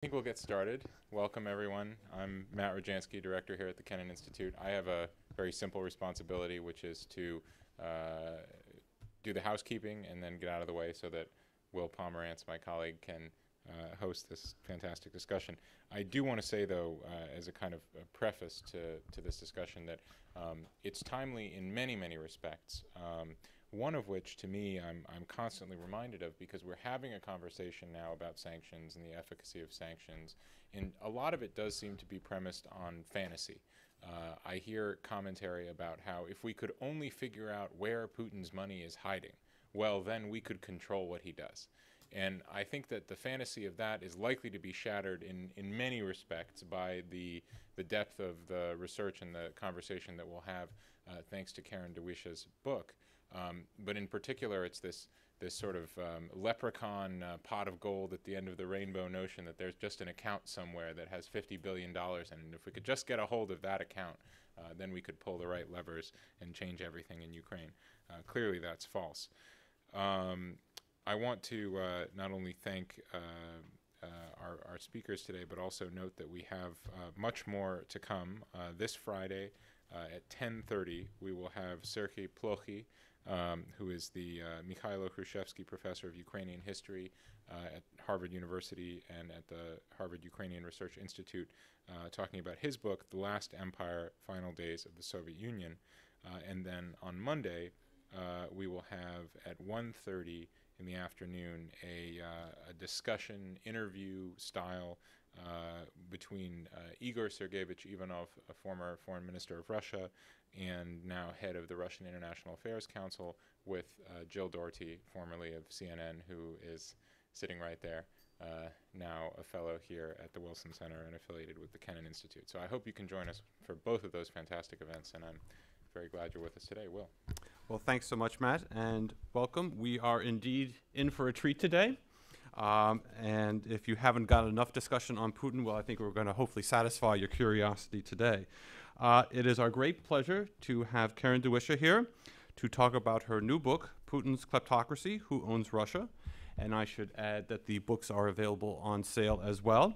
think we'll get started. Welcome, everyone. I'm Matt Rojansky, director here at the Kennan Institute. I have a very simple responsibility, which is to uh, do the housekeeping and then get out of the way so that Will Pomeranz, my colleague, can uh, host this fantastic discussion. I do want to say, though, uh, as a kind of a preface to, to this discussion, that um, it's timely in many, many respects. Um, one of which, to me, I'm, I'm constantly reminded of because we're having a conversation now about sanctions and the efficacy of sanctions, and a lot of it does seem to be premised on fantasy. Uh, I hear commentary about how if we could only figure out where Putin's money is hiding, well, then we could control what he does. And I think that the fantasy of that is likely to be shattered in, in many respects by the, the depth of the research and the conversation that we'll have uh, thanks to Karen Dawisha's book. Um, but in particular, it's this this sort of um, leprechaun uh, pot of gold at the end of the rainbow notion that there's just an account somewhere that has $50 billion. And if we could just get a hold of that account, uh, then we could pull the right levers and change everything in Ukraine. Uh, clearly, that's false. Um, I want to uh, not only thank uh, uh, our, our, speakers today, but also note that we have much more to come. this Friday at 10.30, we will have Sergei Plokhy, um, who is the uh, Mikhailo Hrushevsky Professor of Ukrainian History uh, at Harvard University and at the Harvard Ukrainian Research Institute, uh, talking about his book, The Last Empire Final Days of the Soviet Union. Uh, and then on Monday, uh, we will have at 1.30 in the afternoon a, uh, a discussion interview style uh, between uh, Igor Sergeyevich Ivanov, a former foreign minister of Russia, and now head of the Russian International Affairs Council, with uh, Jill Dougherty, formerly of CNN, who is sitting right there, uh, now a fellow here at the Wilson Center and affiliated with the Kennan Institute. So I hope you can join us for both of those fantastic events, and I'm very glad you're with us today. Will. Well, thanks so much, Matt, and welcome. We are indeed in for a treat today. Um, and if you haven't got enough discussion on Putin, well, I think we're going to hopefully satisfy your curiosity today. Uh, it is our great pleasure to have Karen Dawisha here to talk about her new book, Putin's Kleptocracy Who Owns Russia? And I should add that the books are available on sale as well.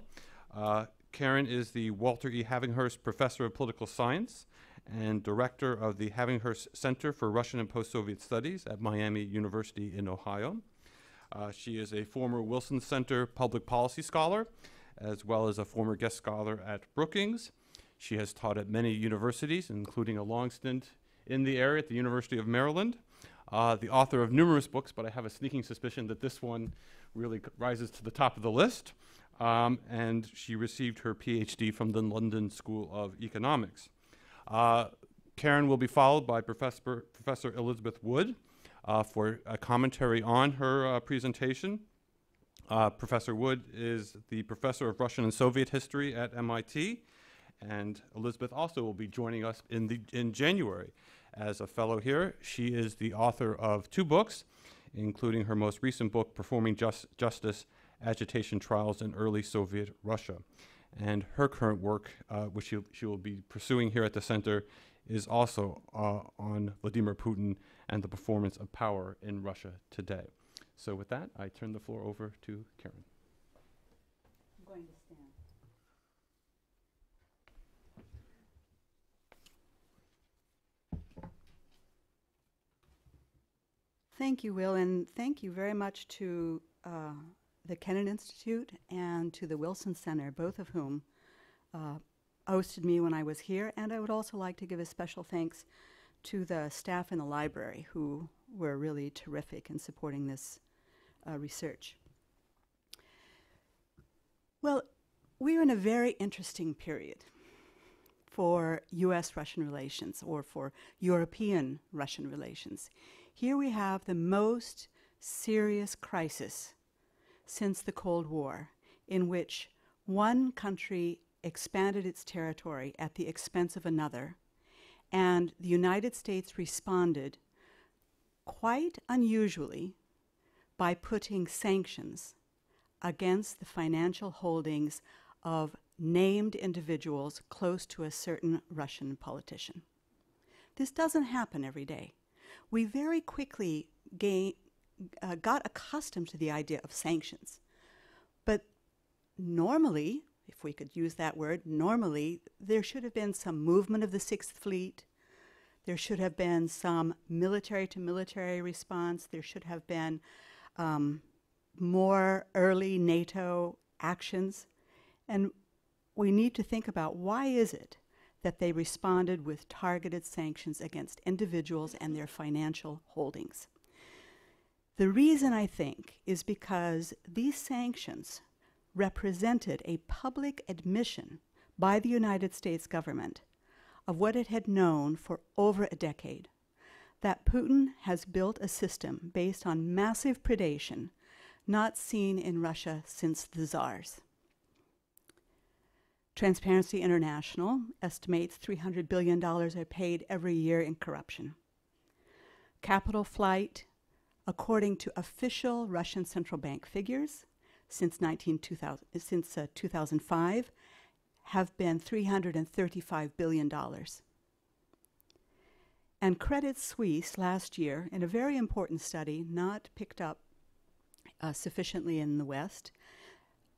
Uh, Karen is the Walter E. Havighurst Professor of Political Science and Director of the Havighurst Center for Russian and Post Soviet Studies at Miami University in Ohio. Uh, she is a former Wilson Center public policy scholar, as well as a former guest scholar at Brookings. She has taught at many universities, including a long stint in the area at the University of Maryland. Uh, the author of numerous books, but I have a sneaking suspicion that this one really rises to the top of the list. Um, and she received her PhD from the London School of Economics. Uh, Karen will be followed by Professor, Professor Elizabeth Wood for a commentary on her uh, presentation. Uh, professor Wood is the professor of Russian and Soviet history at MIT and Elizabeth also will be joining us in, the, in January as a fellow here. She is the author of two books, including her most recent book, Performing Just, Justice Agitation Trials in Early Soviet Russia. And her current work, uh, which she, she will be pursuing here at the center, is also uh, on Vladimir Putin and the performance of power in Russia today. So, with that, I turn the floor over to Karen. I'm going to stand. Thank you, Will, and thank you very much to uh, the Kennan Institute and to the Wilson Center, both of whom uh, hosted me when I was here. And I would also like to give a special thanks to the staff in the library who were really terrific in supporting this uh, research. Well, we're in a very interesting period for US Russian relations or for European Russian relations. Here we have the most serious crisis since the Cold War, in which one country expanded its territory at the expense of another, and the United States responded quite unusually by putting sanctions against the financial holdings of named individuals close to a certain Russian politician. This doesn't happen every day we very quickly gain, uh, got accustomed to the idea of sanctions. But normally, if we could use that word, normally, there should have been some movement of the Sixth Fleet. There should have been some military to military response. There should have been um, more early NATO actions. And we need to think about why is it that they responded with targeted sanctions against individuals and their financial holdings. The reason I think is because these sanctions represented a public admission by the United States government of what it had known for over a decade that Putin has built a system based on massive predation not seen in Russia since the czars. Transparency International estimates $300 billion are paid every year in corruption. Capital flight, according to official Russian central bank figures, since, 19, 2000, since uh, 2005, have been $335 billion. And Credit Suisse last year, in a very important study, not picked up uh, sufficiently in the West,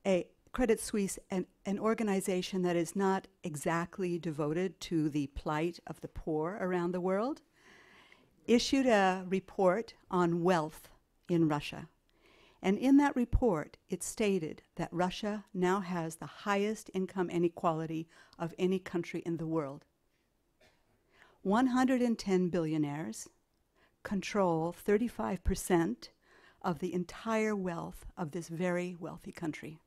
a Credit Suisse, an, an organization that is not exactly devoted to the plight of the poor around the world, issued a report on wealth in Russia. And in that report, it stated that Russia now has the highest income inequality of any country in the world. 110 billionaires control 35% of the entire wealth of this very wealthy country.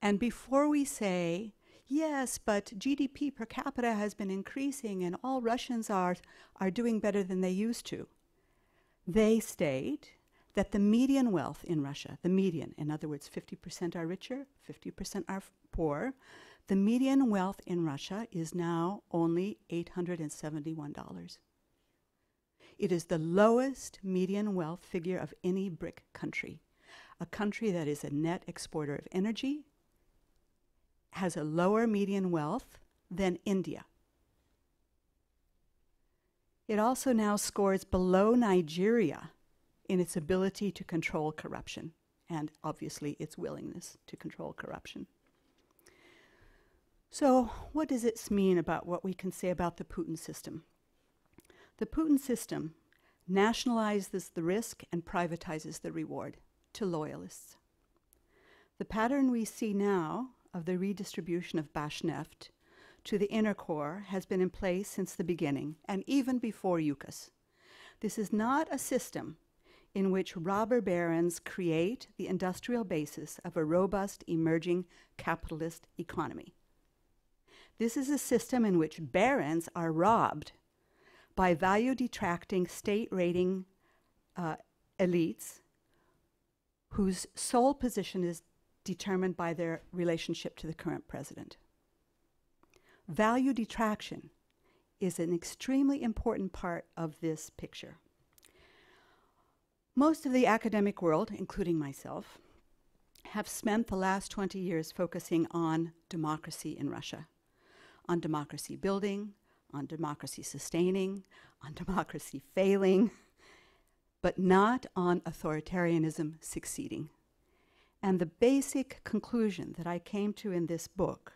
And before we say, yes, but GDP per capita has been increasing and all Russians are, are doing better than they used to, they state that the median wealth in Russia, the median, in other words, 50% are richer, 50% are poor, the median wealth in Russia is now only $871. It is the lowest median wealth figure of any BRIC country, a country that is a net exporter of energy, has a lower median wealth than India. It also now scores below Nigeria in its ability to control corruption and obviously its willingness to control corruption. So, what does this mean about what we can say about the Putin system? The Putin system nationalizes the risk and privatizes the reward to loyalists. The pattern we see now of the redistribution of Bashneft to the inner core has been in place since the beginning and even before Yukos. This is not a system in which robber barons create the industrial basis of a robust emerging capitalist economy. This is a system in which barons are robbed by value detracting state rating uh, elites whose sole position is determined by their relationship to the current president. Value detraction is an extremely important part of this picture. Most of the academic world, including myself, have spent the last 20 years focusing on democracy in Russia, on democracy building, on democracy sustaining, on democracy failing, but not on authoritarianism succeeding. And the basic conclusion that I came to in this book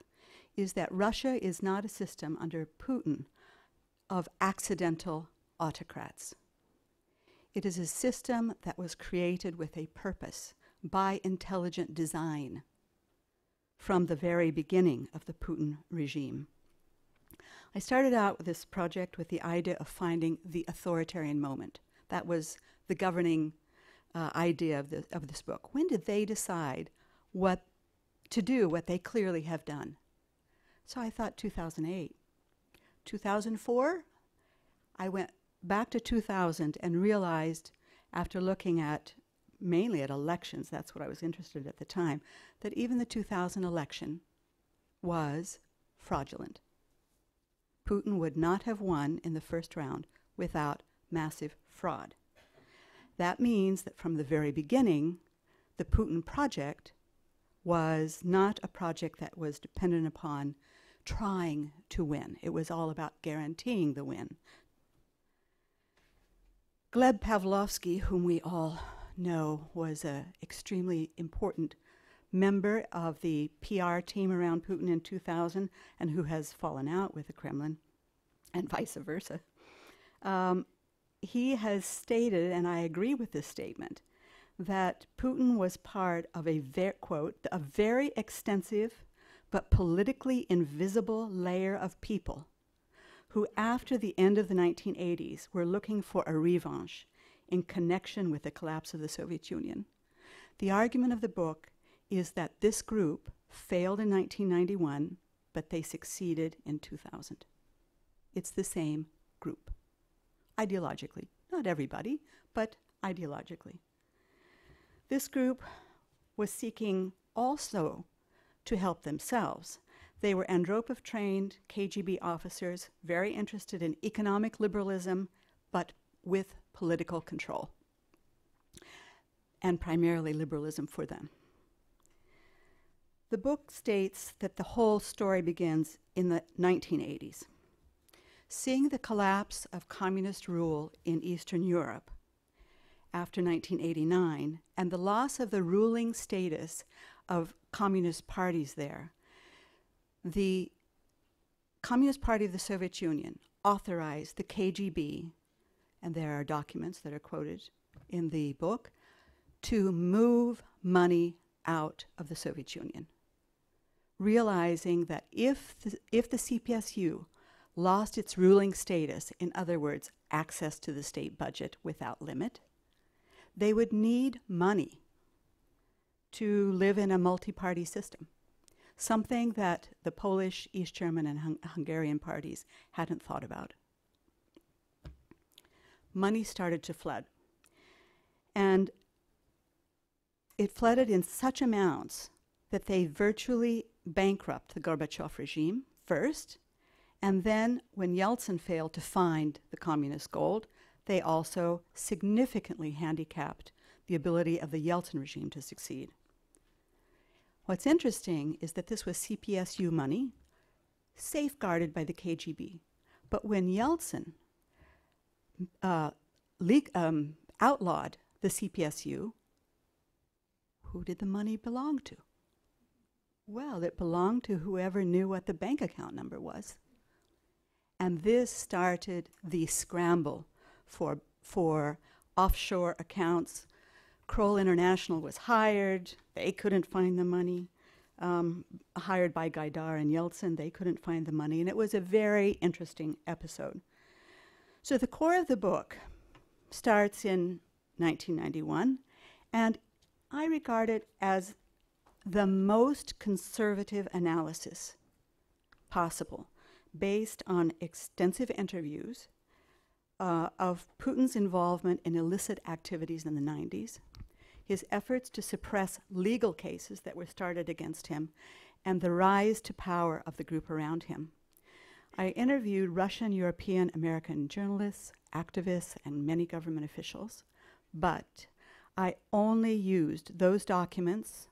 is that Russia is not a system under Putin of accidental autocrats. It is a system that was created with a purpose by intelligent design from the very beginning of the Putin regime. I started out with this project with the idea of finding the authoritarian moment. That was the governing uh, idea of, the, of this book. When did they decide what to do, what they clearly have done? So I thought 2008. 2004, I went back to 2000 and realized, after looking at mainly at elections, that's what I was interested in at the time, that even the 2000 election was fraudulent. Putin would not have won in the first round without massive fraud. That means that from the very beginning, the Putin project was not a project that was dependent upon trying to win. It was all about guaranteeing the win. Gleb Pavlovsky, whom we all know, was an extremely important member of the PR team around Putin in 2000 and who has fallen out with the Kremlin, and vice versa. Um, he has stated, and I agree with this statement, that Putin was part of a ver- quote a very extensive but politically invisible layer of people who, after the end of the 1980s, were looking for a revanche in connection with the collapse of the Soviet Union. The argument of the book is that this group failed in 1991, but they succeeded in 2000. It's the same group, ideologically. Not everybody, but ideologically. This group was seeking also to help themselves. They were Andropov trained KGB officers, very interested in economic liberalism, but with political control, and primarily liberalism for them. The book states that the whole story begins in the 1980s. Seeing the collapse of communist rule in Eastern Europe after 1989 and the loss of the ruling status of communist parties there, the Communist Party of the Soviet Union authorized the KGB, and there are documents that are quoted in the book, to move money out of the Soviet Union, realizing that if the, if the CPSU lost its ruling status, in other words, access to the state budget without limit, they would need money to live in a multi party system, something that the Polish, East German, and Hung- Hungarian parties hadn't thought about. Money started to flood. And it flooded in such amounts that they virtually bankrupt the Gorbachev regime first, and then when Yeltsin failed to find the communist gold, they also significantly handicapped the ability of the Yeltsin regime to succeed. What's interesting is that this was CPSU money safeguarded by the KGB. But when Yeltsin uh, um, outlawed the CPSU, who did the money belong to? Well, it belonged to whoever knew what the bank account number was. And this started the scramble for, for offshore accounts. Kroll International was hired. They couldn't find the money. Um, hired by Gaidar and Yeltsin, they couldn't find the money. And it was a very interesting episode. So the core of the book starts in 1991, and I regard it as the most conservative analysis possible based on extensive interviews uh, of Putin's involvement in illicit activities in the 90s, his efforts to suppress legal cases that were started against him, and the rise to power of the group around him. I interviewed Russian, European, American journalists, activists, and many government officials, but I only used those documents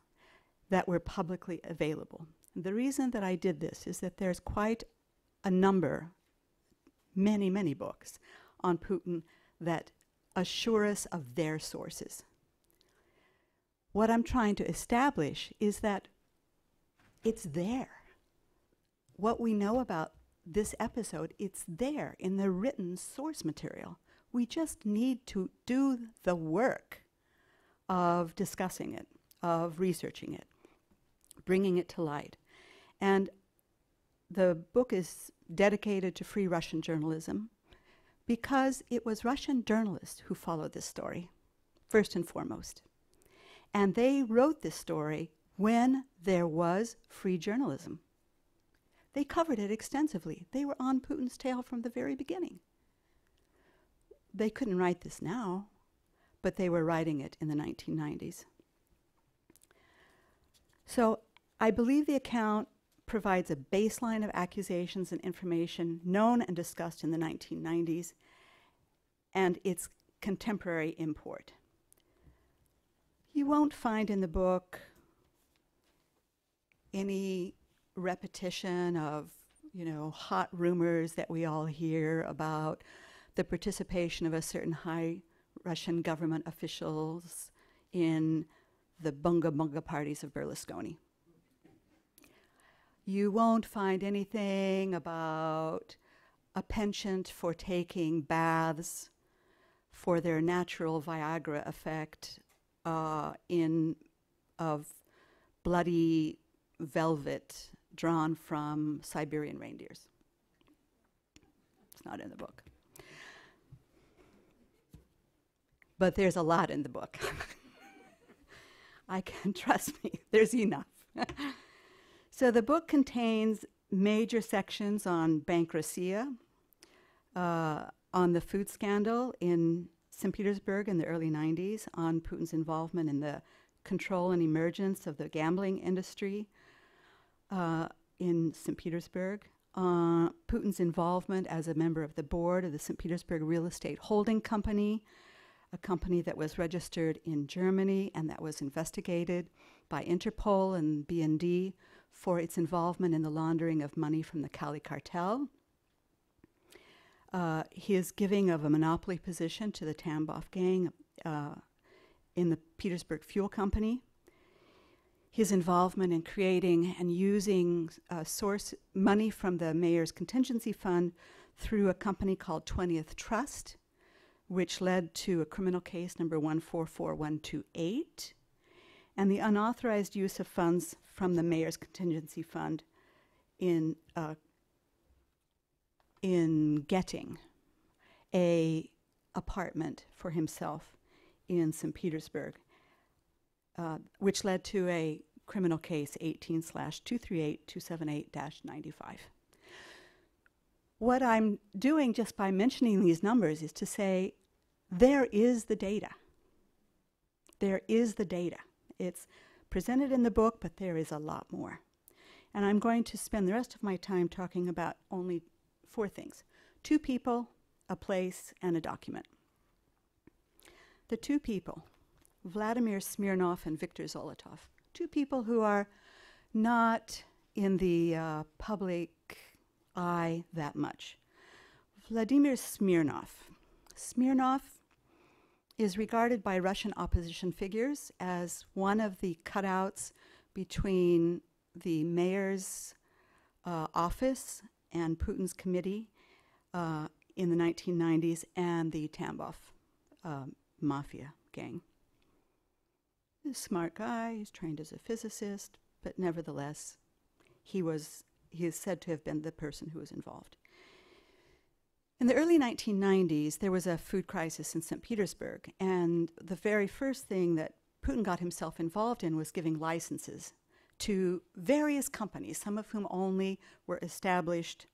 that were publicly available. The reason that I did this is that there's quite a number, many, many books on Putin that assure us of their sources. What I'm trying to establish is that it's there. What we know about this episode, it's there in the written source material. We just need to do the work of discussing it, of researching it, bringing it to light. And the book is dedicated to free Russian journalism because it was Russian journalists who followed this story, first and foremost. And they wrote this story when there was free journalism. They covered it extensively. They were on Putin's tail from the very beginning. They couldn't write this now, but they were writing it in the 1990s. So I believe the account provides a baseline of accusations and information known and discussed in the 1990s and its contemporary import. You won't find in the book any repetition of, you know, hot rumors that we all hear about the participation of a certain high Russian government officials in the bunga bunga parties of Berlusconi. You won't find anything about a penchant for taking baths for their natural Viagra effect uh, in of bloody velvet drawn from Siberian reindeers. It's not in the book. But there's a lot in the book. I can trust me, there's enough. so the book contains major sections on Bank Rossiya, uh, on the food scandal in St. Petersburg in the early 90s, on Putin's involvement in the control and emergence of the gambling industry uh, in St. Petersburg, uh, Putin's involvement as a member of the board of the St. Petersburg Real Estate Holding Company, a company that was registered in Germany and that was investigated by Interpol and BND for its involvement in the laundering of money from the Cali cartel. Uh, his giving of a monopoly position to the Tambov gang uh, in the Petersburg Fuel Company, his involvement in creating and using uh, source money from the mayor's contingency fund through a company called 20th Trust, which led to a criminal case number 144128, and the unauthorized use of funds from the mayor's contingency fund in uh, in getting a apartment for himself in St. Petersburg, uh, which led to a criminal case 18 slash 238 278 95. What I'm doing just by mentioning these numbers is to say there is the data. There is the data. It's presented in the book, but there is a lot more. And I'm going to spend the rest of my time talking about only four things two people, a place, and a document. The two people, Vladimir Smirnov and Viktor Zolotov, two people who are not in the uh, public eye that much. Vladimir Smirnov. Smirnov is regarded by Russian opposition figures as one of the cutouts between the mayor's uh, office and Putin's committee uh, in the 1990s and the Tambov uh, mafia gang. Smart guy, he's trained as a physicist, but nevertheless, he was he is said to have been the person who was involved. In the early 1990s, there was a food crisis in St. Petersburg, and the very first thing that Putin got himself involved in was giving licenses to various companies, some of whom only were established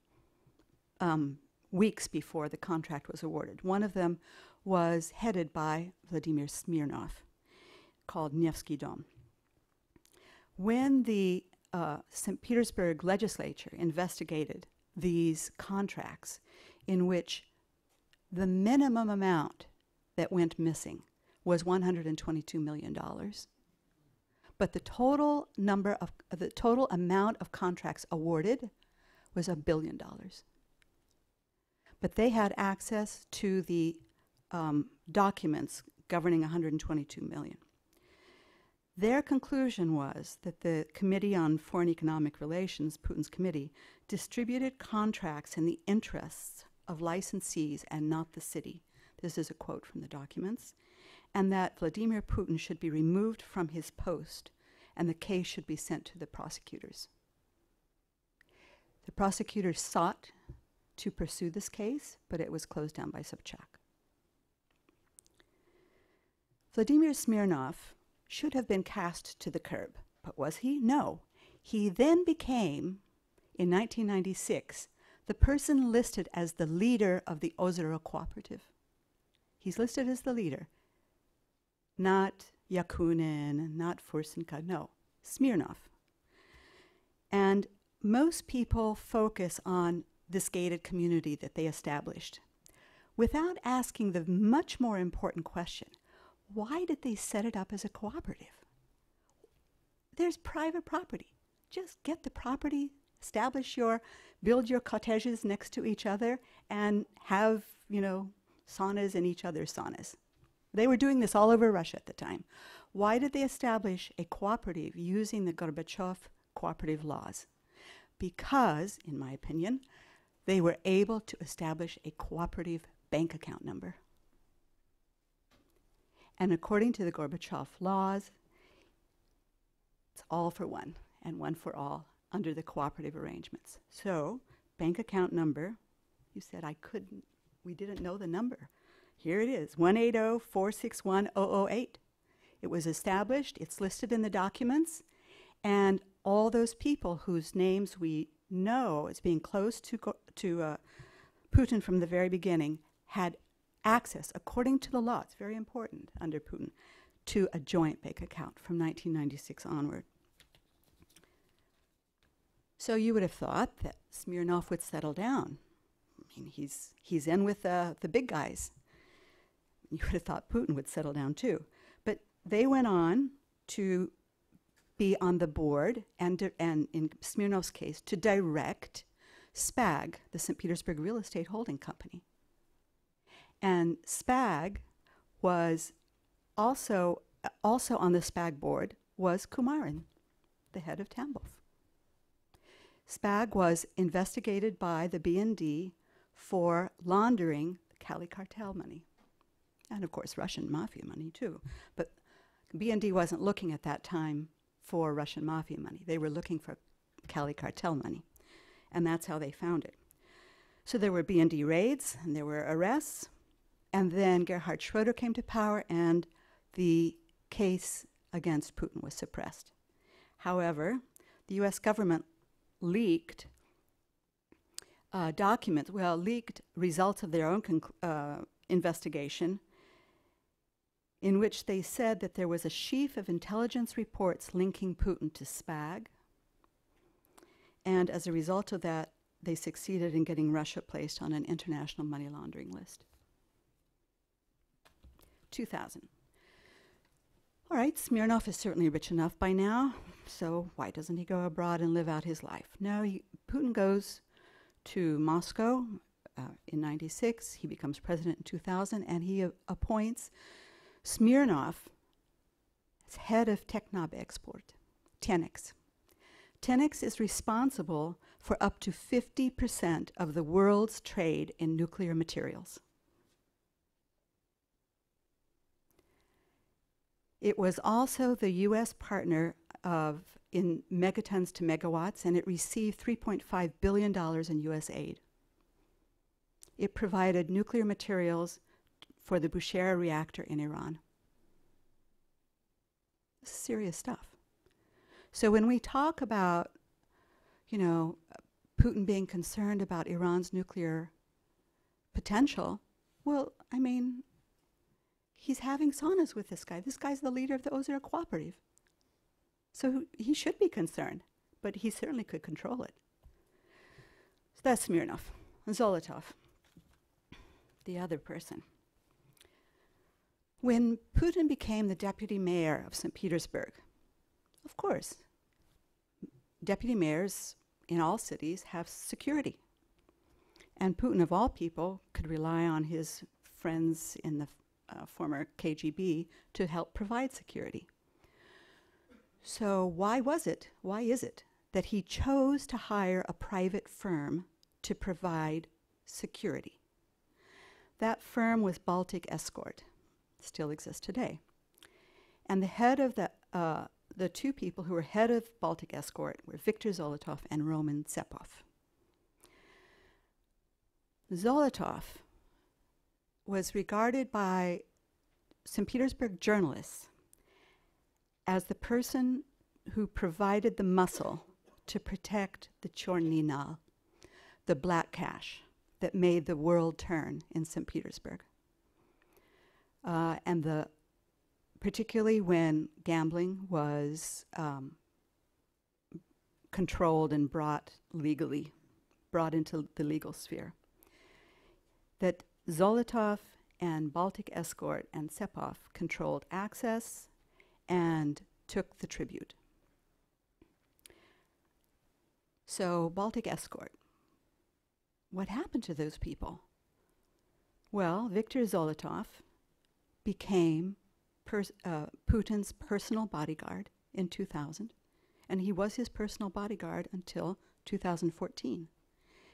um, weeks before the contract was awarded. One of them was headed by Vladimir Smirnov, called Nevsky Dom. When the uh, St. Petersburg legislature investigated these contracts, in which the minimum amount that went missing was $122 million, but the total number of the total amount of contracts awarded was a billion dollars. But they had access to the um, documents governing 122 million. Their conclusion was that the Committee on Foreign Economic Relations, Putin's committee, distributed contracts in the interests of licensees and not the city. This is a quote from the documents and that Vladimir Putin should be removed from his post and the case should be sent to the prosecutors. The prosecutors sought to pursue this case, but it was closed down by Sobchak. Vladimir Smirnov should have been cast to the curb, but was he? No. He then became, in 1996, the person listed as the leader of the Ozero Cooperative. He's listed as the leader not Yakunin, not Fursenko, no, Smirnov. And most people focus on this gated community that they established without asking the much more important question why did they set it up as a cooperative? There's private property. Just get the property, establish your, build your cottages next to each other, and have, you know, saunas in each other's saunas. They were doing this all over Russia at the time. Why did they establish a cooperative using the Gorbachev cooperative laws? Because, in my opinion, they were able to establish a cooperative bank account number. And according to the Gorbachev laws, it's all for one and one for all under the cooperative arrangements. So, bank account number, you said I couldn't, we didn't know the number. Here it is 180 461 008. It was established, it's listed in the documents, and all those people whose names we know as being close to, to uh, Putin from the very beginning had access, according to the law, it's very important under Putin, to a joint bank account from 1996 onward. So you would have thought that Smirnov would settle down. I mean, he's, he's in with the, the big guys. You would have thought Putin would settle down too. But they went on to be on the board and, and in Smirnov's case, to direct SPAG, the St. Petersburg Real Estate Holding Company. And SPAG was also, also on the SPAG board was Kumarin, the head of Tambov. SPAG was investigated by the BND for laundering Cali cartel money. And of course, Russian mafia money too. But BND wasn't looking at that time for Russian mafia money. They were looking for Cali cartel money. And that's how they found it. So there were BND raids and there were arrests. And then Gerhard Schroeder came to power and the case against Putin was suppressed. However, the US government leaked uh, documents, well, leaked results of their own uh, investigation, in which they said that there was a sheaf of intelligence reports linking Putin to SPAG. And as a result of that, they succeeded in getting Russia placed on an international money laundering list. 2000. All right, Smirnov is certainly rich enough by now, so why doesn't he go abroad and live out his life? No, he, Putin goes to Moscow uh, in 96, he becomes president in 2000, and he appoints Smirnov as head of Techsnabexport, Tenex. Tenex is responsible for up to 50% of the world's trade in nuclear materials. It was also the U.S. partner of in megatons to megawatts, and it received $3.5 billion in U.S. aid. It provided nuclear materials for the Bushehr reactor in Iran. This is serious stuff. So when we talk about, you know, Putin being concerned about Iran's nuclear potential, well, I mean, he's having saunas with this guy. This guy's the leader of the Ozero Cooperative. So he should be concerned, but he certainly could control it. So that's Smirnov. Zolotov, the other person. When Putin became the deputy mayor of St. Petersburg, of course, deputy mayors in all cities have security. And Putin, of all people, could rely on his friends in the uh, former KGB to help provide security. So, why was it, why is it that he chose to hire a private firm to provide security? That firm was Baltic Escort, still exists today. And the head of the, uh, the two people who were head of Baltic Escort were Viktor Zolotov and Roman Tsepov. Zolotov was regarded by St. Petersburg journalists as the person who provided the muscle to protect the Chorny Nal, the black cash that made the world turn in St. Petersburg. Uh, and the particularly when gambling was um, controlled and brought legally, brought into the legal sphere. That Zolotov and Baltic Escort and Tsepov controlled access and took the tribute. So, Baltic Escort. What happened to those people? Well, Viktor Zolotov became uh, Putin's personal bodyguard in 2000, and he was his personal bodyguard until 2014.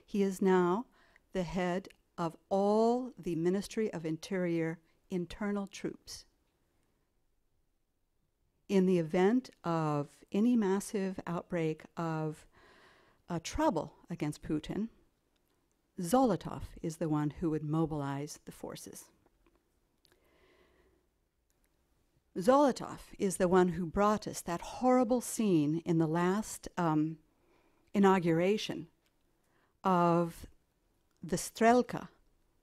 He is now the head of all the Ministry of Interior internal troops. In the event of any massive outbreak of uh, trouble against Putin, Zolotov is the one who would mobilize the forces. Zolotov is the one who brought us that horrible scene in the last um, inauguration of the Strelka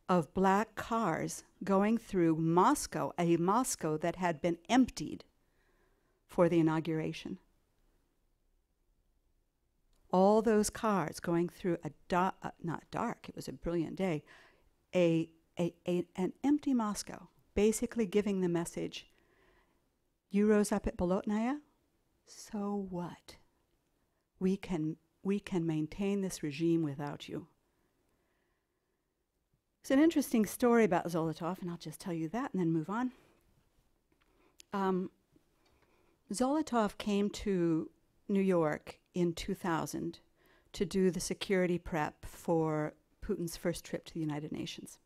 of black cars going through Moscow, a Moscow that had been emptied for the inauguration. All those cars going through a da- uh, not dark, it was a brilliant day, a, a, a, an empty Moscow, basically giving the message you rose up at Bolotnaya, so what? We can, we can maintain this regime without you. It's an interesting story about Zolotov, and I'll just tell you that and then move on. Um, Zolotov came to New York in 2000 to do the security prep for Putin's first trip to the United Nations.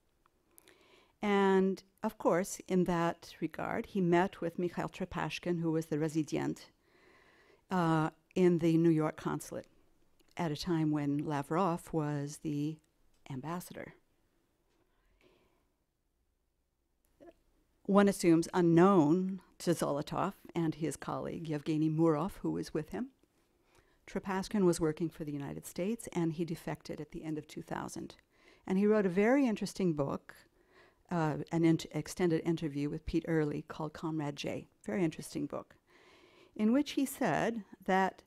And of course, in that regard, he met with Mikhail Trepashkin, who was the resident uh, in the New York consulate at a time when Lavrov was the ambassador. One assumes unknown to Zolotov and his colleague Yevgeny Murov, who was with him. Trepashkin was working for the United States and he defected at the end of 2000. And he wrote a very interesting book, uh, an int- extended interview with Pete Earley called Comrade J. Very interesting book, in which he said that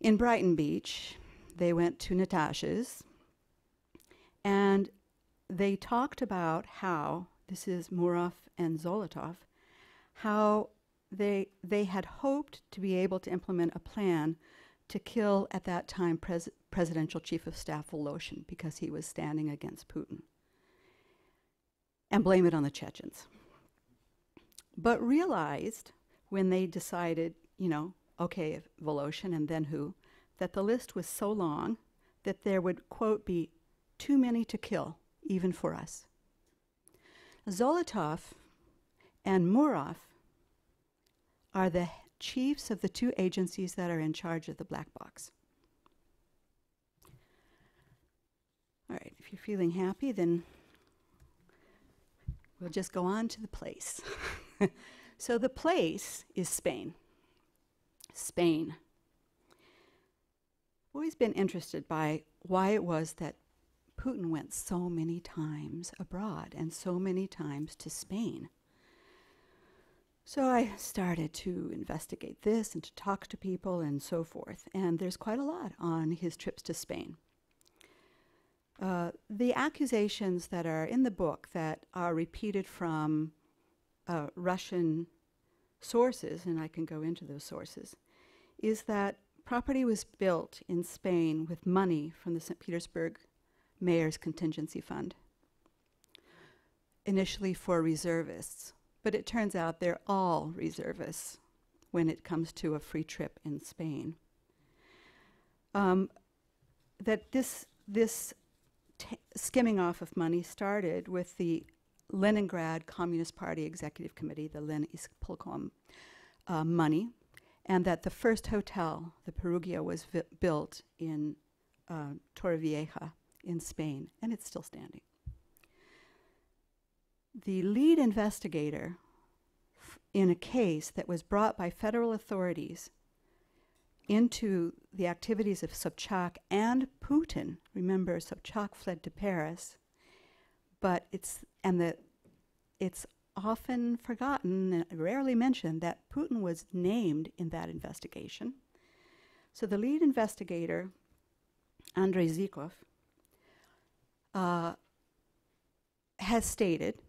in Brighton Beach, they went to Natasha's and they talked about how this is Murov and Zolotov, how they they had hoped to be able to implement a plan to kill at that time pres- presidential chief of staff Voloshin because he was standing against Putin, and blame it on the Chechens. But realized when they decided, you know, okay, Voloshin and then who, that the list was so long that there would quote be too many to kill even for us. Zolotov and Murov are the chiefs of the two agencies that are in charge of the black box. All right, if you're feeling happy, then we'll just go on to the place. so the place is Spain. Spain. I've Always been interested by why it was that Putin went so many times abroad and so many times to Spain. So I started to investigate this and to talk to people and so forth, and there's quite a lot on his trips to Spain. Uh, the accusations that are in the book that are repeated from uh, Russian sources, and I can go into those sources, is that property was built in Spain with money from the St. Petersburg Mayor's Contingency Fund, initially for reservists, but it turns out they're all reservists when it comes to a free trip in Spain. Um, that this this skimming off of money started with the Leningrad Communist Party Executive Committee, the Len Ispolkom, uh, money, and that the first hotel, the Perugia, was built in uh, Torrevieja in Spain, and it's still standing. The lead investigator in a case that was brought by federal authorities into the activities of Sobchak and Putin. Remember, Sobchak fled to Paris, but it's and the it's often forgotten and rarely mentioned that Putin was named in that investigation. So the lead investigator, Andrei Zykov, uh, has stated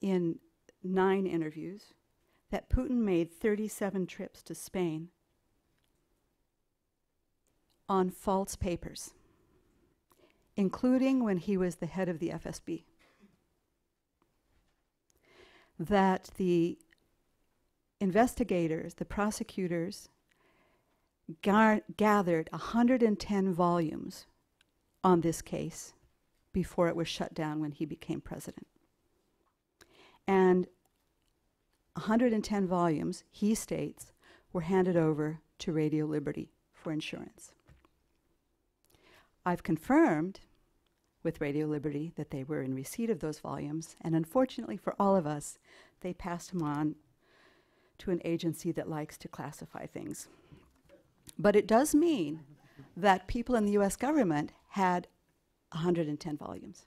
in nine interviews that Putin made 37 trips to Spain on false papers, including when he was the head of the FSB. that the investigators, the prosecutors, gar- gathered 110 volumes on this case before it was shut down when he became president. And 110 volumes, he states, were handed over to Radio Liberty for insurance. I've confirmed with Radio Liberty that they were in receipt of those volumes, and unfortunately for all of us, they passed them on to an agency that likes to classify things. But it does mean that people in the US government had 110 volumes.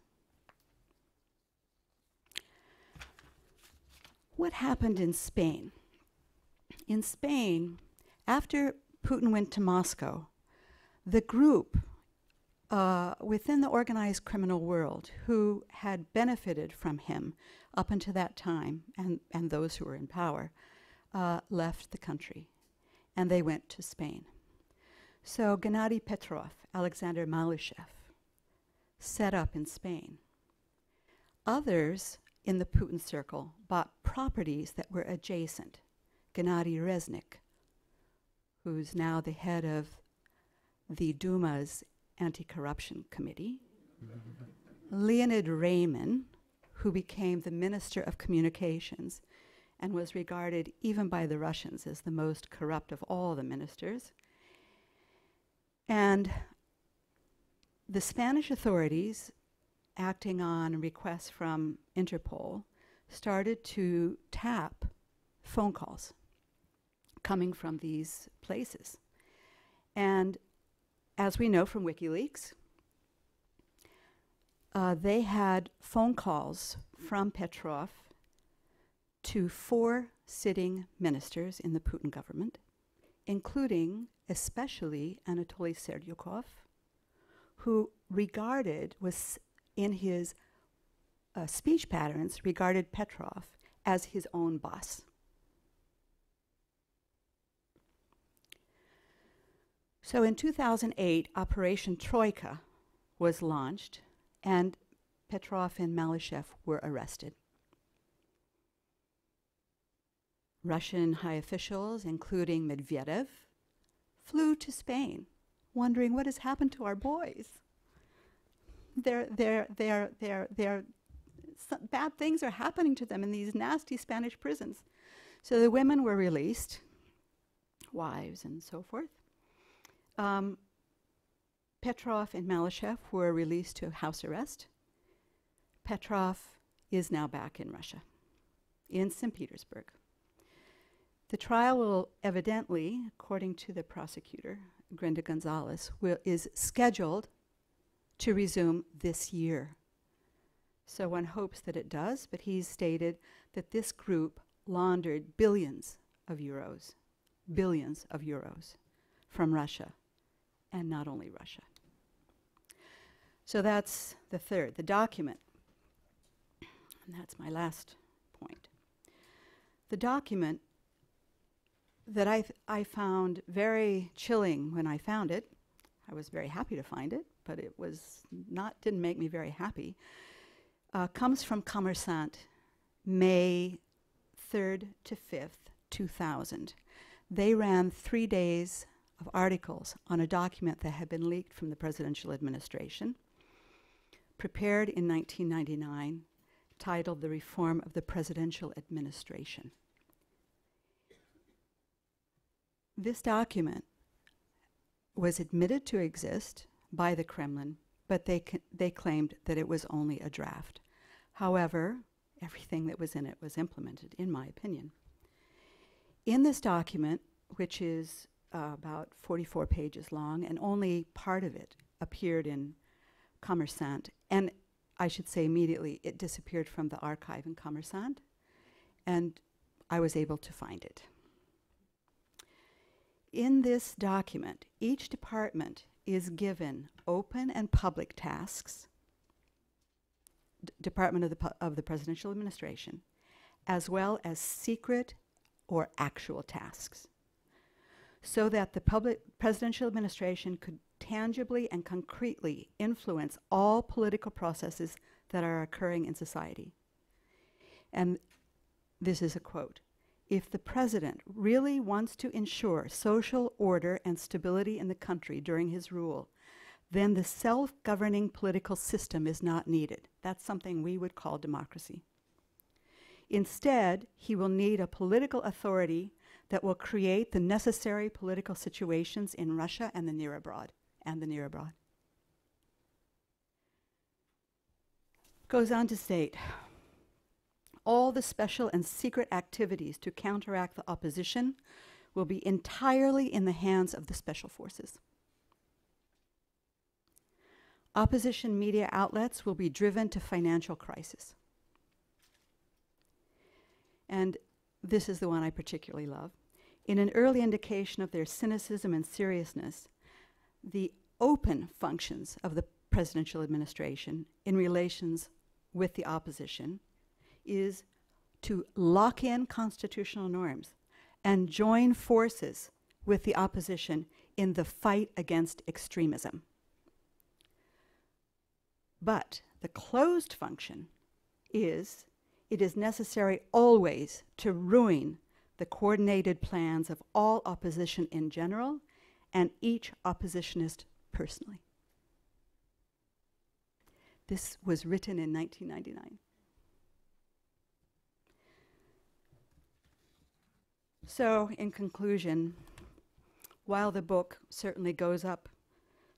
What happened in Spain? In Spain, after Putin went to Moscow, the group uh, within the organized criminal world who had benefited from him up until that time, and, and those who were in power, uh, left the country and they went to Spain. So Gennady Petrov, Alexander Malyshev, set up in Spain. Others in the Putin circle bought properties that were adjacent. Gennady Reznik, who's now the head of the Duma's anti corruption committee, Leonid Reiman, who became the Minister of Communications and was regarded even by the Russians as the most corrupt of all the ministers. And the Spanish authorities, acting on requests from Interpol, started to tap phone calls coming from these places. And as we know from WikiLeaks, uh, they had phone calls from Petrov to four sitting ministers in the Putin government, including especially Anatoly Serdyukov, who regarded, was in his uh, speech patterns, regarded Petrov as his own boss. So in 2008, Operation Troika was launched, and Petrov and Malyshev were arrested. Russian high officials, including Medvedev, flew to Spain, wondering what has happened to our boys. They're, they're, they're, they're, they're, bad things are happening to them in these nasty Spanish prisons. So the women were released, wives and so forth. Um, Petrov and Malyshev were released to house arrest. Petrov is now back in Russia, in St. Petersburg. The trial will evidently, according to the prosecutor, Grinda Gonzalez, will, is scheduled to resume this year. So one hopes that it does, but he's stated that this group laundered billions of euros, billions of euros from Russia, and not only Russia. So that's the third, the document. And that's my last point. The document that I, I found very chilling when I found it. I was very happy to find it, but it was not didn't make me very happy. Uh, comes from Kommersant, May 3rd to 5th, 2000. They ran three days of articles on a document that had been leaked from the presidential administration, prepared in 1999, titled The Reform of the Presidential Administration. This document was admitted to exist by the Kremlin, but they, they claimed that it was only a draft. However, everything that was in it was implemented, in my opinion. In this document, which is uh, about 44 pages long, and only part of it appeared in Kommersant, and I should say immediately it disappeared from the archive in Kommersant, and I was able to find it. In this document, each department is given open and public tasks, D- Department of the, of the Presidential Administration, as well as secret or actual tasks, so that the public presidential administration could tangibly and concretely influence all political processes that are occurring in society. And this is a quote If the president really wants to ensure social order and stability in the country during his rule, then the self governing political system is not needed. That's something we would call democracy. Instead, he will need a political authority that will create the necessary political situations in Russia and the near abroad and the near abroad. Goes on to state all the special and secret activities to counteract the opposition will be entirely in the hands of the special forces. Opposition media outlets will be driven to financial crisis. And this is the one I particularly love. In an early indication of their cynicism and seriousness, the open functions of the presidential administration in relations with the opposition is to lock in constitutional norms and join forces with the opposition in the fight against extremism. But the closed function is it is necessary always to ruin the coordinated plans of all opposition in general and each oppositionist personally. This was written in 1999. So, in conclusion, while the book certainly goes up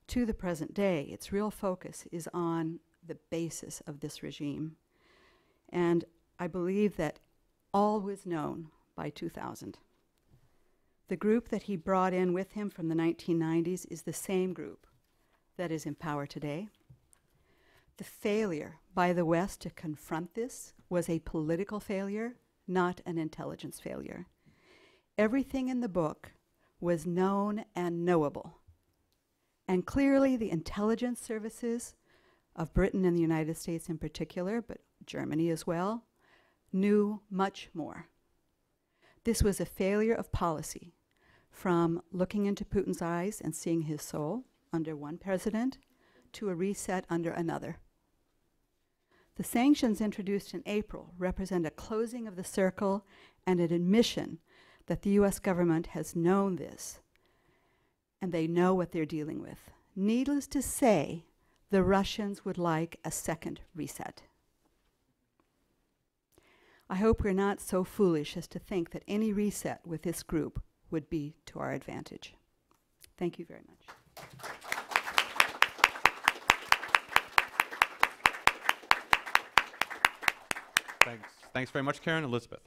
to the present day, its real focus is on the basis of this regime. And I believe that all was known by 2000. The group that he brought in with him from the 1990s is the same group that is in power today. The failure by the West to confront this was a political failure, not an intelligence failure. Everything in the book was known and knowable. And clearly, the intelligence services of Britain and the United States in particular, but Germany as well, knew much more. This was a failure of policy from looking into Putin's eyes and seeing his soul under one president to a reset under another. The sanctions introduced in April represent a closing of the circle and an admission that the US government has known this and they know what they're dealing with. Needless to say, the Russians would like a second reset. I hope we're not so foolish as to think that any reset with this group would be to our advantage. Thank you very much. Thanks. Thanks very much, Karen. Elizabeth.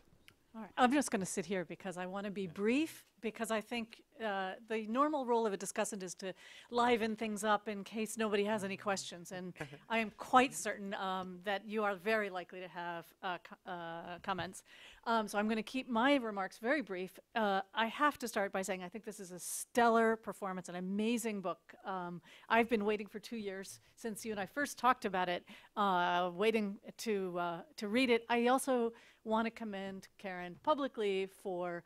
All right, I'm just going to sit here because I want to be brief, because I think uh, the normal role of a discussant is to liven things up in case nobody has any questions. And I am quite certain um, that you are very likely to have uh, co- uh, comments. Um, So I'm going to keep my remarks very brief. Uh, I have to start by saying I think this is a stellar performance, an amazing book. Um, I've been waiting for two years since you and I first talked about it, uh, waiting to, uh, to read it. I also want to commend Karen publicly for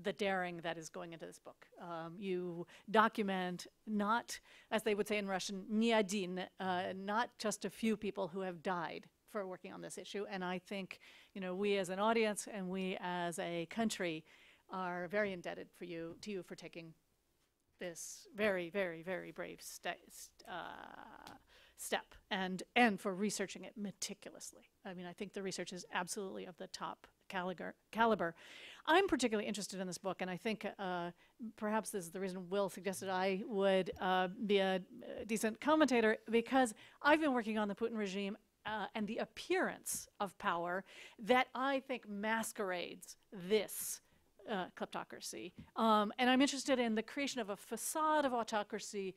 the daring that is going into this book. Um, you document not, as they would say in Russian, niadin, uh, not just a few people who have died for working on this issue. And I think, you know, we as an audience and we as a country are very indebted for you to you for taking this very, very, very brave st- st- uh, step and and for researching it meticulously. I mean, I think the research is absolutely of the top caliber. caliber. I'm particularly interested in this book, and I think uh, perhaps this is the reason Will suggested I would uh, be a decent commentator because I've been working on the Putin regime uh, and the appearance of power that I think masquerades this uh, kleptocracy. Um, and I'm interested in the creation of a facade of autocracy,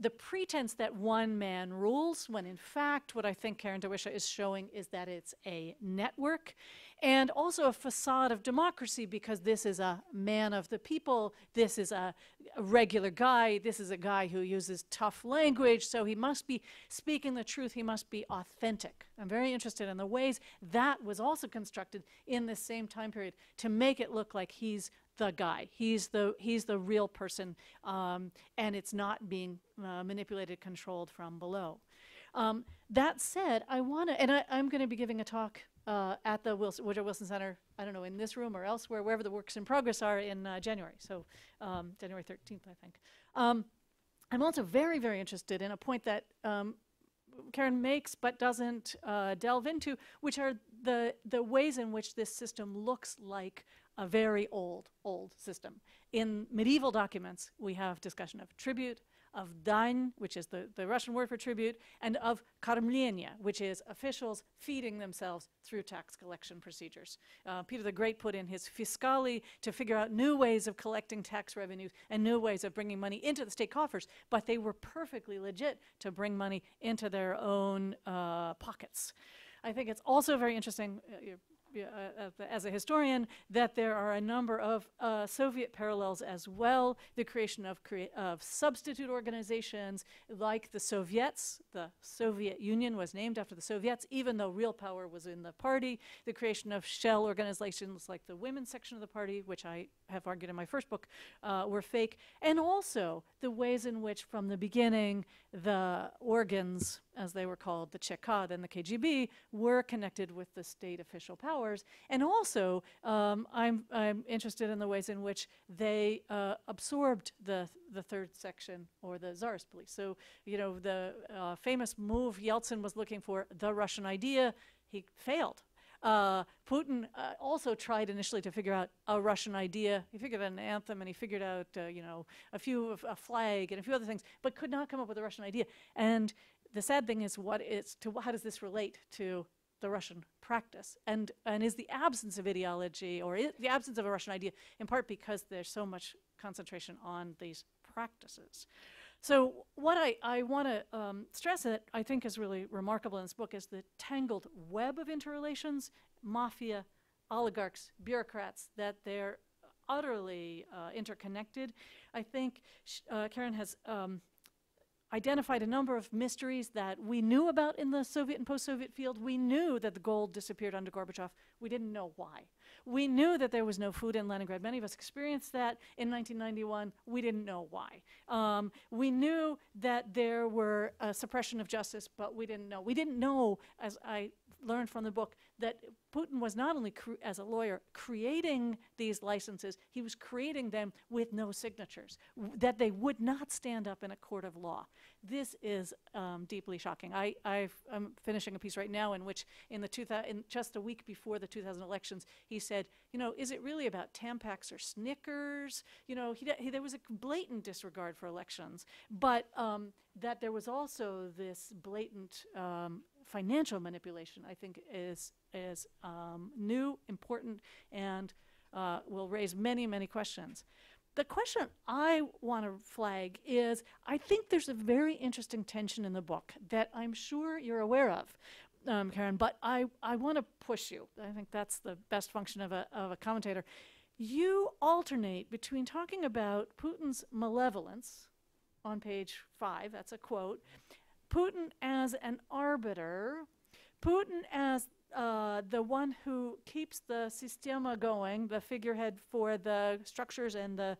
the pretense that one man rules, when in fact, what I think Karen Dawisha is showing is that it's a network and also a facade of democracy because this is a man of the people, this is a, a regular guy, this is a guy who uses tough language, so he must be speaking the truth, he must be authentic. I'm very interested in the ways that was also constructed in this same time period to make it look like he's the guy. He's the he's the real person, um, and it's not being uh, manipulated, controlled from below. Um, that said, I want to, and I, I'm going to be giving a talk uh, at the Wilson, Woodrow Wilson Center, I don't know, in this room or elsewhere, wherever the works in progress are in uh, January. So um, January 13th, I think. Um, I'm also very, very interested in a point that um, Karen makes but doesn't uh, delve into, which are the the ways in which this system looks like a very old, old system. In medieval documents, we have discussion of tribute, of dain, which is the, the Russian word for tribute, and of kormlenie, which is officials feeding themselves through tax collection procedures. Uh, Peter the Great put in his fiscali to figure out new ways of collecting tax revenues and new ways of bringing money into the state coffers, but they were perfectly legit to bring money into their own uh, pockets. I think it's also very interesting. Uh, uh, uh, as a historian, that there are a number of uh, Soviet parallels as well. The creation of, crea- of substitute organizations like the Soviets. The Soviet Union was named after the Soviets, even though real power was in the party. The creation of shell organizations like the women's section of the party, which I have argued in my first book, uh, were fake. And also the ways in which, from the beginning, the organs, as they were called, the Cheka and the KGB, were connected with the state official powers. And also, um, I'm, I'm interested in the ways in which they uh, absorbed the, the third section or the Tsarist police. So, you know, the uh, famous move Yeltsin was looking for, the Russian idea, he failed. Uh, Putin uh, also tried initially to figure out a Russian idea. He figured out an anthem and he figured out, uh, you know, a few a flag and a few other things, but could not come up with a Russian idea. And the sad thing is, what is to how does this relate to the Russian practice? And and is the absence of ideology or the absence of a Russian idea in part because there's so much concentration on these practices? So what I, I want to um, stress that I think is really remarkable in this book is the tangled web of interrelations, mafia, oligarchs, bureaucrats, that they're utterly uh, interconnected. I think uh, Karen has um, identified a number of mysteries that we knew about in the Soviet and post-Soviet field. We knew that the gold disappeared under Gorbachev. We didn't know why. We knew that there was no food in Leningrad. Many of us experienced that in 1991. We didn't know why. Um, we knew that there were a suppression of justice, but we didn't know. We didn't know, as I learned from the book, that Putin was not only, as a lawyer, creating these licenses, he was creating them with no signatures, that they would not stand up in a court of law. This is um, deeply shocking. I, I've, I'm finishing a piece right now in which, in the 2000, in just a week before the 2000 elections, he said, you know, is it really about Tampax or Snickers? You know, he, he, there was a blatant disregard for elections, but um, that there was also this blatant um, financial manipulation, I think, is is um, new, important, and uh, will raise many, many questions. The question I want to flag is I think there's a very interesting tension in the book that I'm sure you're aware of, um, Karen, but I, I want to push you. I think that's the best function of a, of a commentator. You alternate between talking about Putin's malevolence on page five, that's a quote, Putin as an arbiter, Putin as uh, the one who keeps the sistema going, the figurehead for the structures and the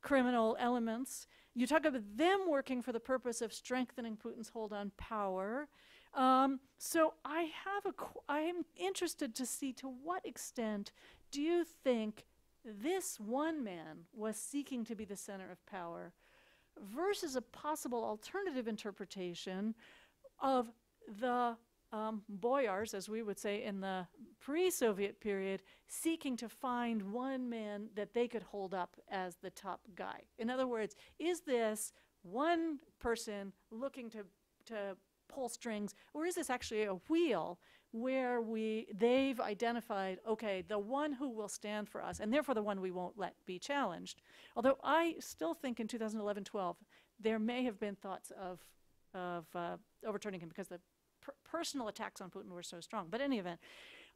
criminal elements. You talk about them working for the purpose of strengthening Putin's hold on power. Um, so I have a, I am interested to see to what extent do you think this one man was seeking to be the center of power versus a possible alternative interpretation of the um, boyars, as we would say in the pre Soviet period, seeking to find one man that they could hold up as the top guy. In other words, is this one person looking to, to pull strings, or is this actually a wheel where we they've identified okay the one who will stand for us and therefore the one we won't let be challenged although i still think in 2011-12 there may have been thoughts of of uh, overturning him because the per- personal attacks on Putin were so strong. But any event,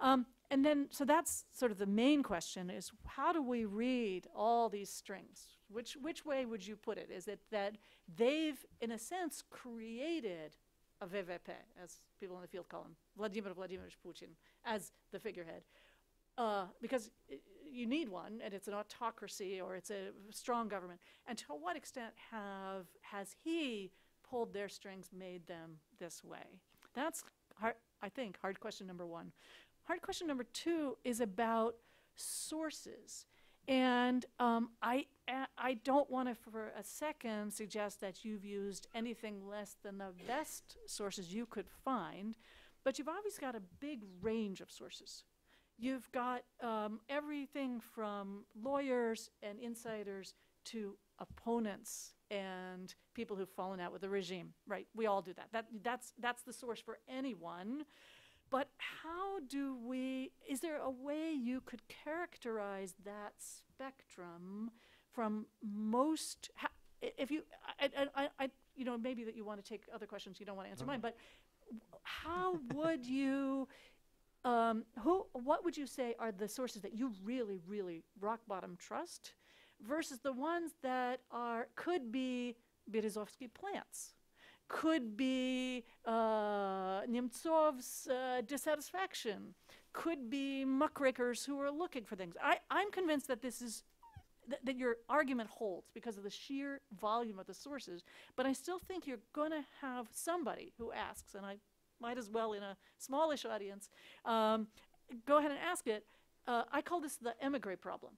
um, and then so that's sort of the main question: is how do we read all these strings? Which which way would you put it? Is it that they've, in a sense, created a VVP, as people in the field call him, Vladimir Vladimirovich Putin, as the figurehead? uh, because i- you need one, and it's an autocracy or it's a strong government. And to what extent have has he pulled their strings, made them this way? That's I think hard question number one. hard question number two is about sources. And um, I, I don't want to for a second suggest that you've used anything less than the best sources you could find, but you've obviously got a big range of sources. You've got um, everything from lawyers and insiders to opponents and people who've fallen out with the regime. Right? We all do that. That that's that's the source for anyone. But how do we? Is there a way you could characterize that spectrum from most? If you, I, I, I, I you know, maybe that you want to take other questions. You don't want to answer mine, but how would you? Um, who, what would you say are the sources that you really, really rock bottom trust versus the ones that are, could be Berezovsky plants, could be uh, Nemtsov's uh, dissatisfaction, could be muckrakers who are looking for things. I, I'm convinced that this is that, that your argument holds because of the sheer volume of the sources, but I still think you're going to have somebody who asks, and I might as well in a smallish audience, um, go ahead and ask it. Uh, I call this the emigre problem.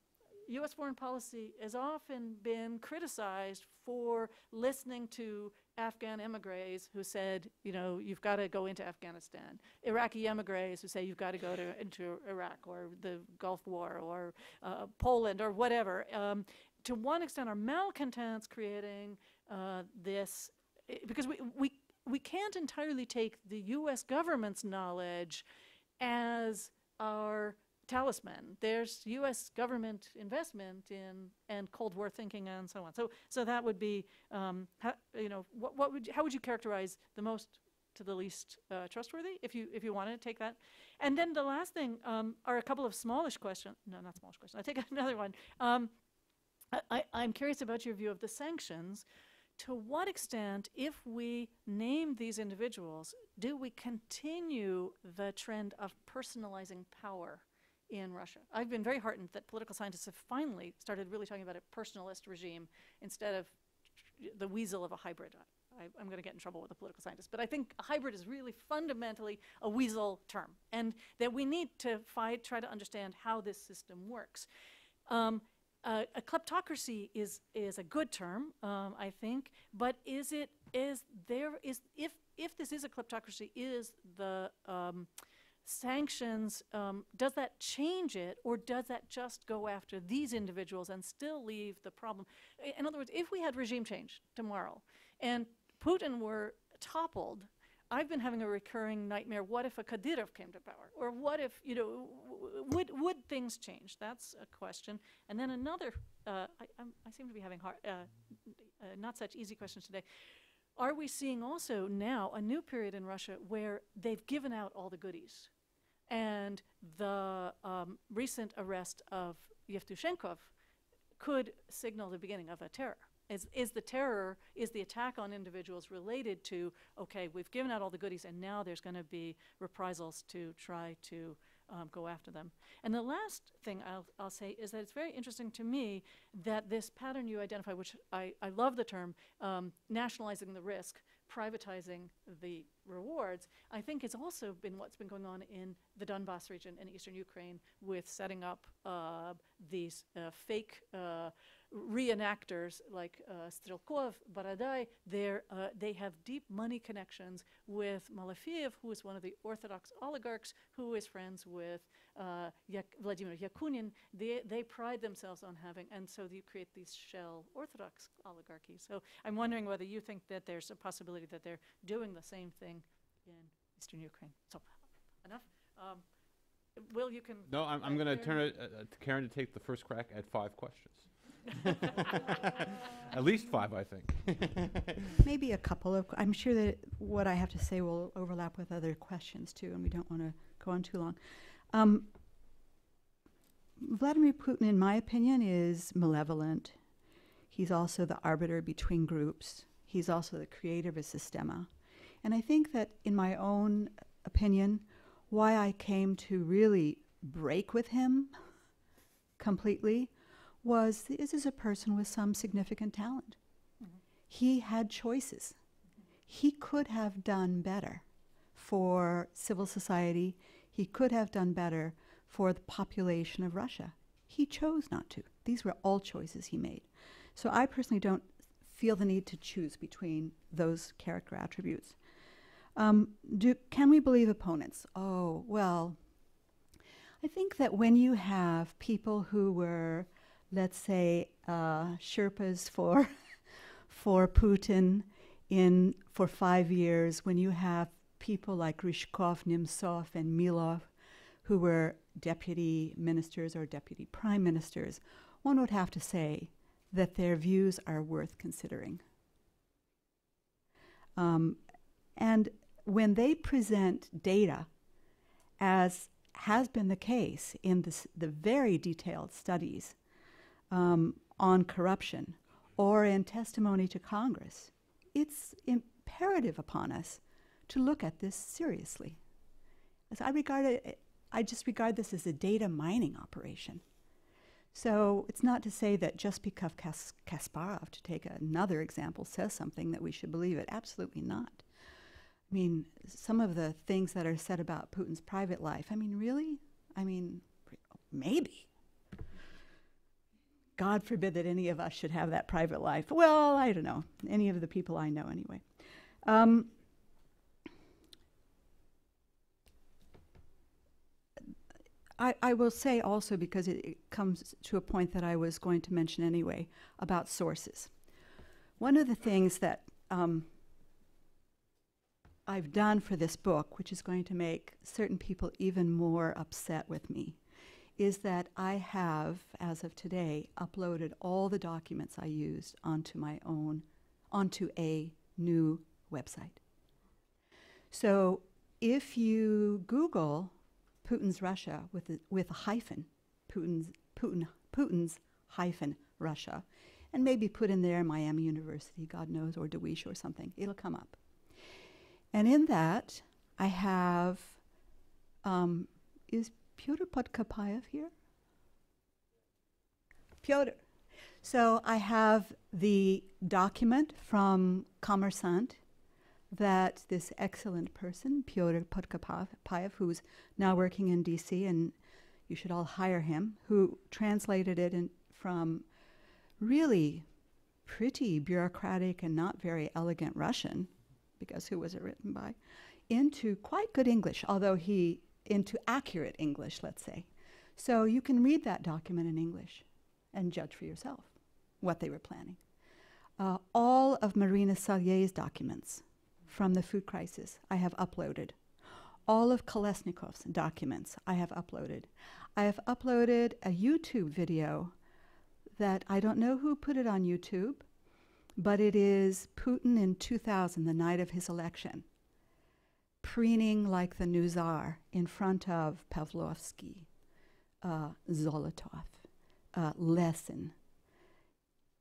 U.S. foreign policy has often been criticized for listening to Afghan emigres who said, you know, you've got to go into Afghanistan. Iraqi emigres who say you've got to go to into Iraq or the Gulf War or uh, Poland or whatever. Um, to one extent, are malcontents creating uh, this eh, because we, we we can't entirely take the U.S. government's knowledge as our talisman. There's U.S. government investment in and Cold War thinking and so on. So, so that would be, um, you know, what, what would you, how would you characterize the most to the least uh, trustworthy, if you if you want to take that? And then the last thing um, are a couple of smallish questions. No, not smallish questions. I take another one. Um, I, I'm curious about your view of the sanctions. To what extent, if we name these individuals, do we continue the trend of personalizing power in Russia? I've been very heartened that political scientists have finally started really talking about a personalist regime instead of the weasel of a hybrid. I, I'm going to get in trouble with a political scientist, but I think a hybrid is really fundamentally a weasel term, and that we need to try to understand how this system works. Um, uh, a kleptocracy is is a good term, um, I think, but is it is there is if if this is a kleptocracy, is the um, sanctions um, does that change it, or does that just go after these individuals and still leave the problem? In other words, if we had regime change tomorrow and Putin were toppled, I've been having a recurring nightmare. What if a Kadyrov came to power? Or what if, you know, would, would things change? That's a question. And then another, uh, I, I seem to be having hard, uh, uh, not such easy questions today. Are we seeing also now a new period in Russia where they've given out all the goodies? And the um, recent arrest of Yevtushenkov could signal the beginning of a terror. Is, is the terror, is the attack on individuals related to, okay, we've given out all the goodies and now there's going to be reprisals to try to um, go after them? And the last thing I'll, I'll say is that it's very interesting to me that this pattern you identify, which I, I love the term, um, nationalizing the risk, privatizing the rewards, I think has also been what's been going on in the Donbass region in eastern Ukraine with setting up uh, these uh, fake uh, reenactors like uh, Strelkov, Borodai. Uh, they have deep money connections with Malofeev, who is one of the Orthodox oligarchs, who is friends with uh, Yak- Vladimir Yakunin. They, they pride themselves on having, and so you create these shell Orthodox oligarchies. So I'm wondering whether you think that there's a possibility that they're doing the same thing in eastern Ukraine. So enough. Um, Will, you can. No, I'm, I'm going to turn it uh, uh, to Karen to take the first crack at five questions. At least five, I think. Maybe a couple of, I'm sure that what I have to say will overlap with other questions too, and we don't want to go on too long. Um, Vladimir Putin, in my opinion, is malevolent. He's also the arbiter between groups. He's also the creator of a systema. And I think that, in my own opinion, why I came to really break with him completely was this is a person with some significant talent. He had choices. He could have done better for civil society. He could have done better for the population of Russia. He chose not to. These were all choices he made. So I personally don't feel the need to choose between those character attributes. Um, do, can we believe opponents? Oh, well, I think that when you have people who were, let's say, uh, Sherpas for, for Putin in, for five years, when you have people like Ryzhkov, Nemtsov, and Milov, who were deputy ministers or deputy prime ministers, one would have to say that their views are worth considering. Um, and when they present data, as has been the case in this, the very detailed studies um, on corruption or in testimony to Congress, it's imperative upon us to look at this seriously. As I regard it, I just regard this as a data mining operation. So it's not to say that just because Kas- Kasparov, to take another example, says something that we should believe it. Absolutely not. I mean, some of the things that are said about Putin's private life, I mean, really? I mean, maybe. God forbid that any of us should have that private life. Well, I don't know. Any of the people I know, anyway. Um, I, I will say also, because it, it comes to a point that I was going to mention anyway, about sources. One of the things that um, I've done for this book, which is going to make certain people even more upset with me, is that I have, as of today, uploaded all the documents I used onto my own, onto a new website. So if you Google Putin's Russia with a, with a hyphen, Putin's, Putin, Putin's hyphen Russia, and maybe put in there Miami University, God knows, or Dawisha or something. It'll come up. And in that, I have, um, is Pyotr Podkopayev here? Pyotr. So I have the document from Kommersant that this excellent person, Pyotr Podkopayev, who's now working in DC, and you should all hire him, who translated it in, from really pretty bureaucratic and not very elegant Russian, because who was it written by, into quite good English, although he, into accurate English, let's say. So you can read that document in English and judge for yourself what they were planning. Uh, all of Marina Salye's documents from the food crisis I have uploaded. All of Kolesnikov's documents I have uploaded. I have uploaded a YouTube video that I don't know who put it on YouTube, but it is Putin in 2000, the night of his election, preening like the new czar in front of Pavlovsky, uh, Zolotov, uh, Lesin.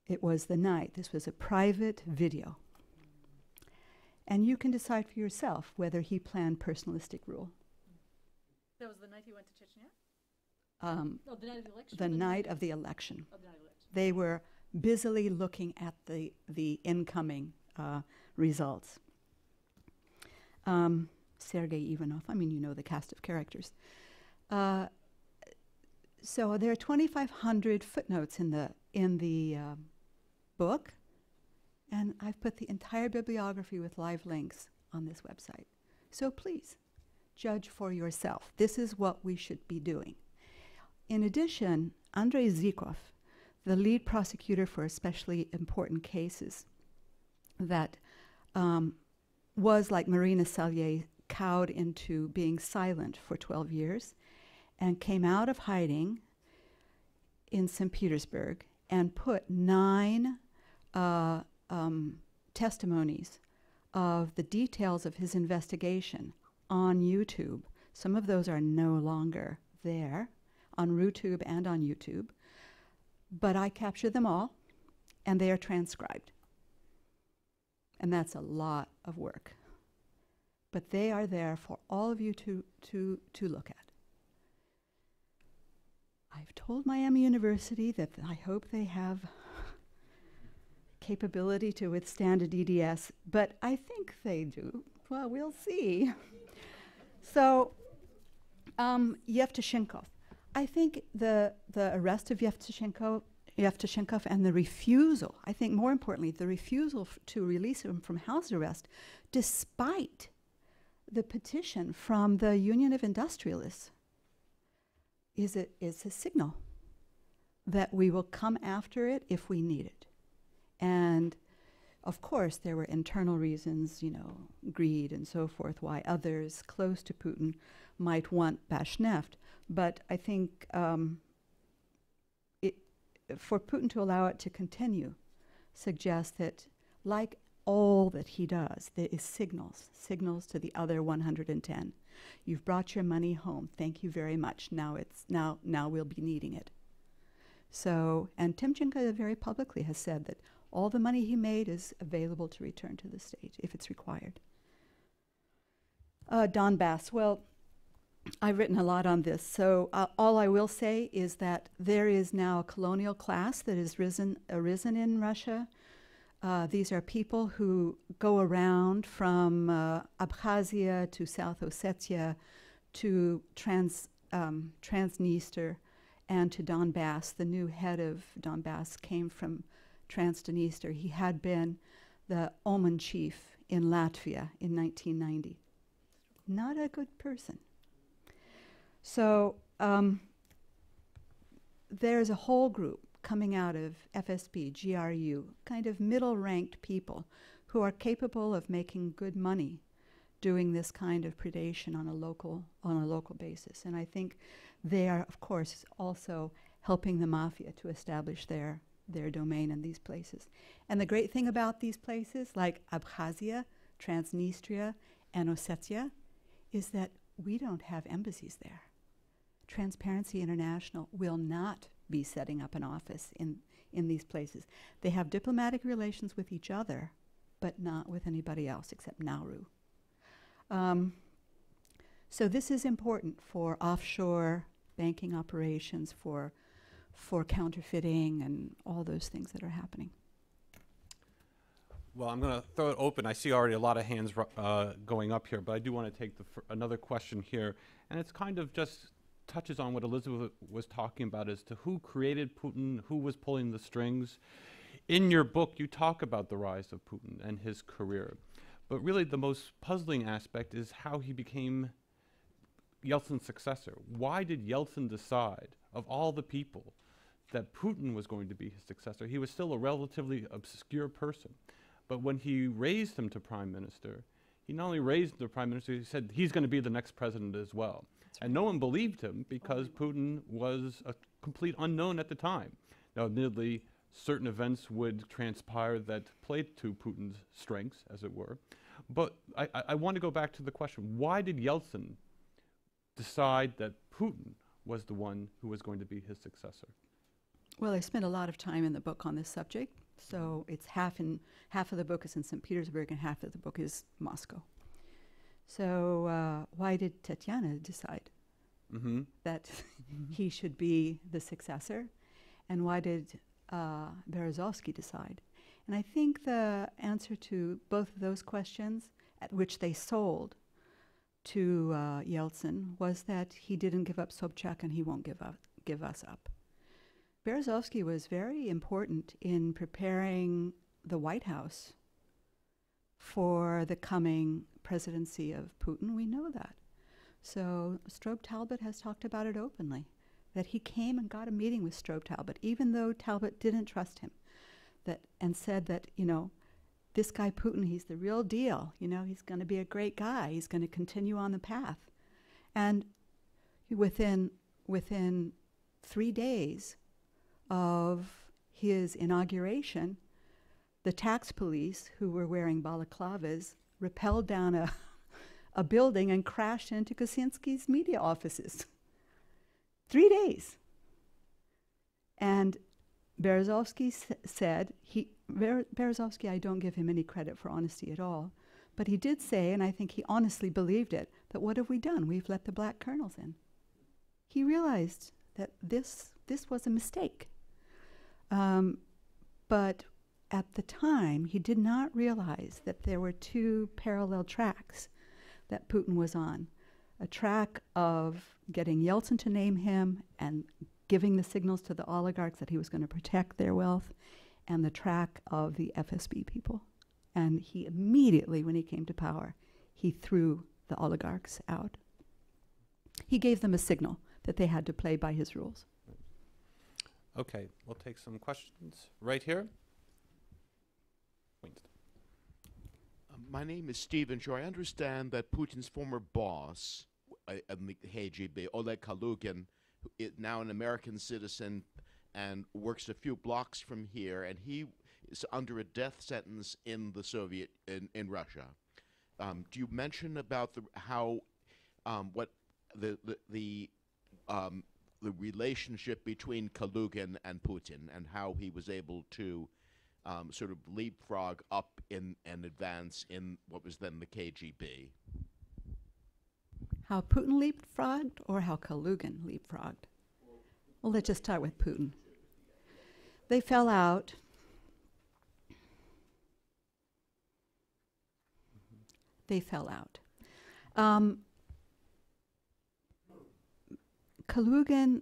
It was the night. This was a private video. And you can decide for yourself whether he planned personalistic rule. That was the night he went to Chechnya? Um, Oh, the night of the election? the night of the election. Of the night of election. They were busily looking at the, the incoming uh, results. Um, Sergei Ivanov, I mean, you know the cast of characters. Uh, so there are 2,500 footnotes in the, in the um book, and I've put the entire bibliography with live links on this website. So please, judge for yourself. This is what we should be doing. In addition, Andrei Zykov, the lead prosecutor for especially important cases, that um, was like Marina Salye, cowed into being silent for 12 years, and came out of hiding in St. Petersburg and put nine uh, um, testimonies of the details of his investigation on YouTube. Some of those are no longer there on RuTube and on YouTube, but I capture them all and they are transcribed. And that's a lot of work. But they are there for all of you to, to, to look at. I've told Miami University that I hope they have capability to withstand a DDS, but I think they do. Well, we'll see. So, Um, Yevtushenkov. I think the the arrest of Yevtushenko, Yevtushenkov and the refusal, I think more importantly, the refusal to release him from house arrest, despite the petition from the Union of Industrialists, is a, a signal that we will come after it if we need it. And of course, there were internal reasons, you know, greed and so forth, why others close to Putin might want Bashneft. But I think um, it, for Putin to allow it to continue suggests that, like all that he does, there is signals, signals to the other 110. You've brought your money home. Thank you very much. Now it's now now we'll be needing it. So, and Timchenko very publicly has said that all the money he made is available to return to the state if it's required. Uh, Donbass. Well, I've written a lot on this, so uh, all I will say is that there is now a colonial class that has risen arisen in Russia. Uh, these are people who go around from uh, Abkhazia to South Ossetia to Trans um, Transnistria and to Donbass. The new head of Donbass came from Transnistria. He had been the OMON chief in Latvia in 1990. Not a good person. So um, there's a whole group coming out of FSB, GRU, kind of middle ranked people who are capable of making good money doing this kind of predation on a local on a local basis. And I think they are, of course, also helping the mafia to establish their their domain in these places. And the great thing about these places, like Abkhazia, Transnistria, and Ossetia, is that we don't have embassies there. Transparency International will not be setting up an office in, in these places. They have diplomatic relations with each other, but not with anybody else except Nauru. Um, so this is important for offshore banking operations, for for counterfeiting and all those things that are happening. Well, I'm going to throw it open. I see already a lot of hands uh, going up here, but I do want to take the another question here, and it's kind of just touches on what Elizabeth was talking about as to who created Putin, who was pulling the strings. In your book, you talk about the rise of Putin and his career, but really the most puzzling aspect is how he became Yeltsin's successor. Why did Yeltsin decide, of all the people, that Putin was going to be his successor? He was still a relatively obscure person. But when he raised him to prime minister, he not only raised the prime minister, he said he's going to be the next president as well. And no one believed him because Putin was a complete unknown at the time. Now, admittedly, certain events would transpire that played to Putin's strengths, as it were. But I, I, I want to go back to the question why did Yeltsin decide that Putin was the one who was going to be his successor? Well, I spent a lot of time in the book on this subject. So it's half in half of the book is in St. Petersburg and half of the book is Moscow. So uh, why did Tatiana decide Mm-hmm. that he should be the successor, and why did uh, Berezovsky decide? And I think the answer to both of those questions, at which they sold to uh, Yeltsin, was that he didn't give up Sobchak and he won't give up give us up. Berezovsky was very important in preparing the White House for the coming presidency of Putin. We know that. So Strobe Talbott has talked about it openly that he came and got a meeting with Strobe Talbott, even though Talbott didn't trust him, that and said that you know, this guy Putin, he's the real deal. You know, he's going to be a great guy. He's going to continue on the path, and within within three days of his inauguration, the tax police, who were wearing balaclavas, rappelled down a, a building and crashed into Gusinsky's media offices. Three days. And Berezovsky said, he, Ber- Berezovsky, I don't give him any credit for honesty at all, but he did say, and I think he honestly believed it, that what have we done? We've let the black colonels in. He realized that this, this was a mistake. Um, but at the time, he did not realize that there were two parallel tracks that Putin was on. a track of getting Yeltsin to name him and giving the signals to the oligarchs that he was going to protect their wealth, and the track of the FSB people. And he immediately, when he came to power, he threw the oligarchs out. He gave them a signal that they had to play by his rules. Okay, we'll take some questions right here. Winston. Uh, My name is Stephen Shaw. I understand that Putin's former boss uh, KGB, Oleg Kalugin, is now an American citizen and works a few blocks from here, and he is under a death sentence in the Soviet in, in Russia. Um, do you mention about the how um, what the the the um, the relationship between Kalugin and Putin and how he was able to um, sort of leapfrog up in and advance in what was then the KGB. How Putin leapfrogged or how Kalugin leapfrogged? Well, let's just start with Putin. They fell out. They fell out. Um, Kalugin,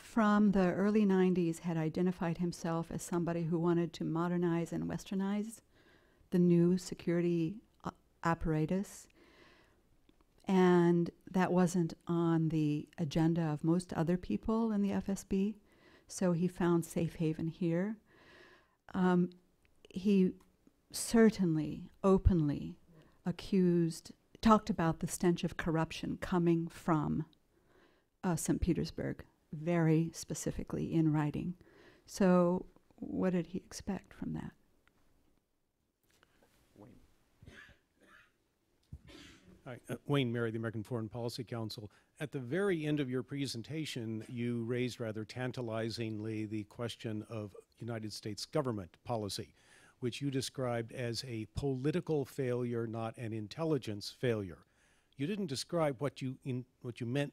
from the early 90s, had identified himself as somebody who wanted to modernize and westernize the new security uh, apparatus and that wasn't on the agenda of most other people in the FSB. So he found safe haven here. Um, he certainly openly accused, talked about the stench of corruption coming from uh, St. Petersburg, very specifically in writing. So, what did he expect from that? Wayne. Hi, uh, Wayne Merry, the American Foreign Policy Council. At the very end of your presentation, you raised rather tantalizingly the question of United States government policy, which you described as a political failure, not an intelligence failure. You didn't describe what you in, what you meant